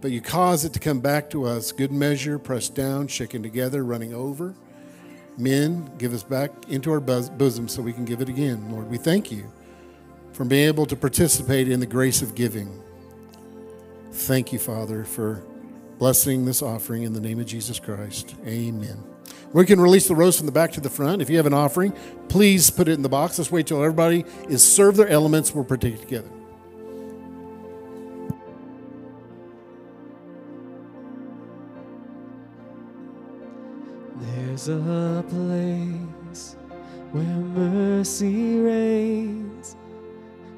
[SPEAKER 5] But you cause it to come back to us, good measure, pressed down, shaken together, running over. Men, give us back into our bosom so we can give it again. Lord, we thank you for being able to participate in the grace of giving. Thank you, Father, for blessing this offering in the name of Jesus Christ. Amen. We can release the roast from the back to the front. If you have an offering, please put it in the box. Let's wait till everybody is served their elements. We'll partake together.
[SPEAKER 9] There's a place where mercy reigns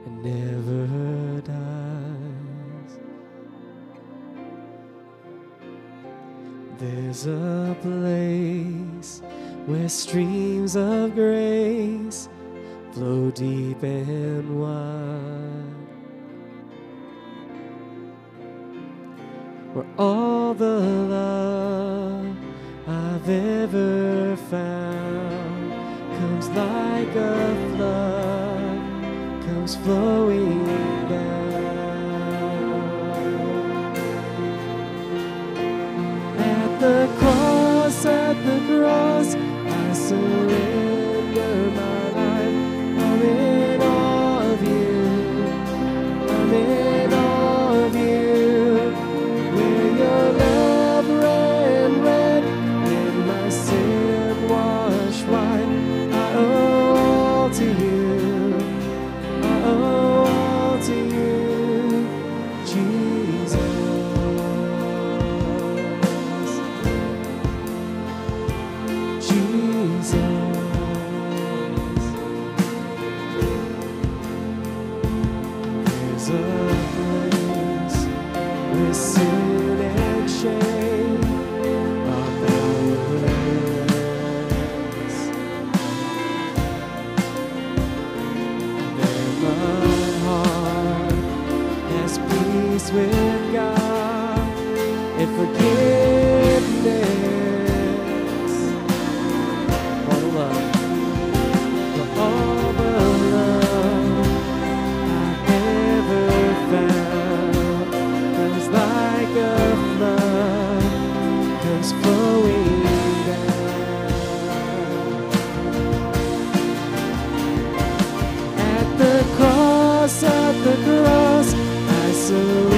[SPEAKER 9] and never dies. There's a place where streams of grace flow deep and wide. Where all the love I've ever found comes like a flood, comes flowing down. At the cross, at the cross, I surrender. Across.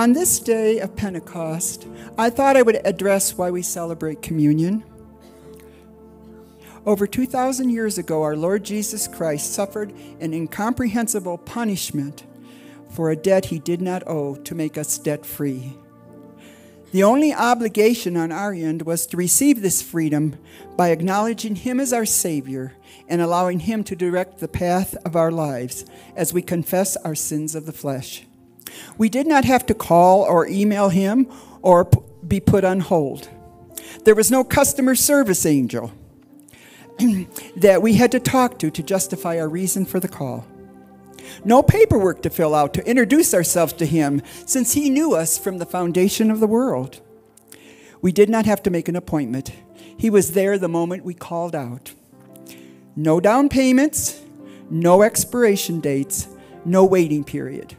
[SPEAKER 9] On
[SPEAKER 11] this day of Pentecost, I thought I would address why we celebrate communion. Over 2,000 years ago, our Lord Jesus Christ suffered an incomprehensible punishment for a debt he did not owe to make us debt free. The only obligation on our end was to receive this freedom by acknowledging Him as our Savior and allowing Him to direct the path of our lives as we confess our sins of the flesh. We did not have to call or email Him or be put on hold. There was no customer service angel that we had to talk to to justify our reason for the call. No paperwork to fill out to introduce ourselves to Him, since He knew us from the foundation of the world. We did not have to make an appointment. He was there the moment we called out. No down payments, no expiration dates, no waiting period.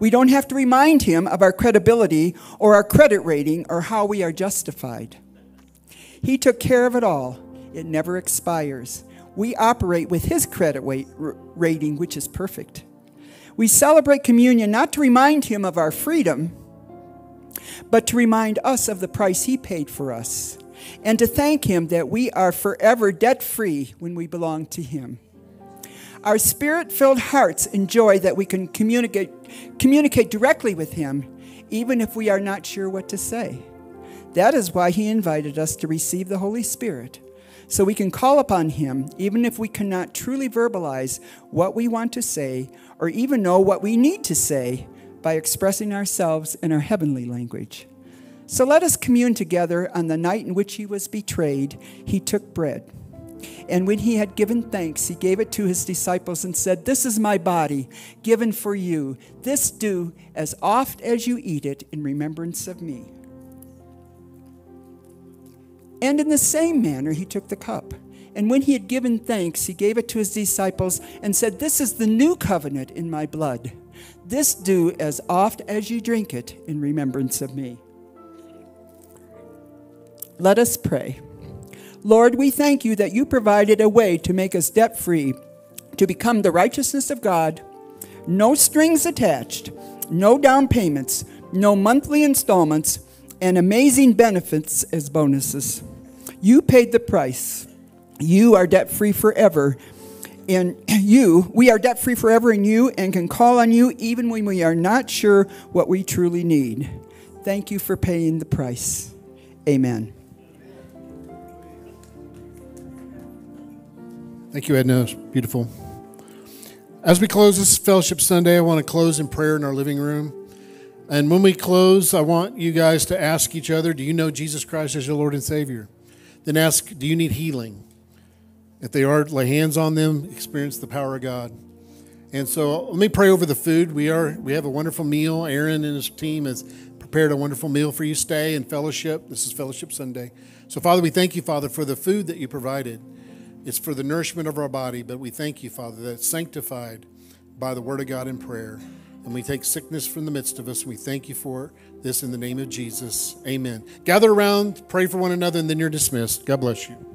[SPEAKER 11] We don't have to remind Him of our credibility or our credit rating or how we are justified. He took care of it all. It never expires. We operate with His credit rating, which is perfect. We celebrate communion not to remind Him of our freedom, but to remind us of the price He paid for us, and to thank Him that we are forever debt free when we belong to Him. Our spirit filled hearts enjoy that we can communicate, communicate directly with Him, even if we are not sure what to say. That is why He invited us to receive the Holy Spirit, so we can call upon Him even if we cannot truly verbalize what we want to say or even know what we need to say by expressing ourselves in our heavenly language. So let us commune together on the night in which He was betrayed. He took bread. And when he had given thanks, he gave it to his disciples and said, This is my body, given for you. This do as oft as you eat it in remembrance of me. And in the same manner, he took the cup. And when he had given thanks, he gave it to his disciples and said, This is the new covenant in my blood. This do as oft as you drink it in remembrance of me. Let us pray. Lord, we thank you that you provided a way to make us debt free, to become the righteousness of God. No strings attached, no down payments, no monthly installments, and amazing benefits as bonuses. You paid the price. You are debt free forever. In you, we are debt free forever in you and can call on you even when we are not sure what we truly need. Thank you for paying the price. Amen.
[SPEAKER 5] Thank you, Edna. It's beautiful. As we close this Fellowship Sunday, I want to close in prayer in our living room. And when we close, I want you guys to ask each other Do you know Jesus Christ as your Lord and Savior? Then ask Do you need healing? If they are, lay hands on them, experience the power of God. And so let me pray over the food. We are we have a wonderful meal. Aaron and his team has prepared a wonderful meal for you. Stay and fellowship. This is Fellowship Sunday. So Father, we thank you, Father, for the food that you provided. It's for the nourishment of our body, but we thank you, Father, that it's sanctified by the Word of God in prayer. And we take sickness from the midst of us. We thank you for this in the name of Jesus. Amen. Gather around, pray for one another, and then you're dismissed. God bless you.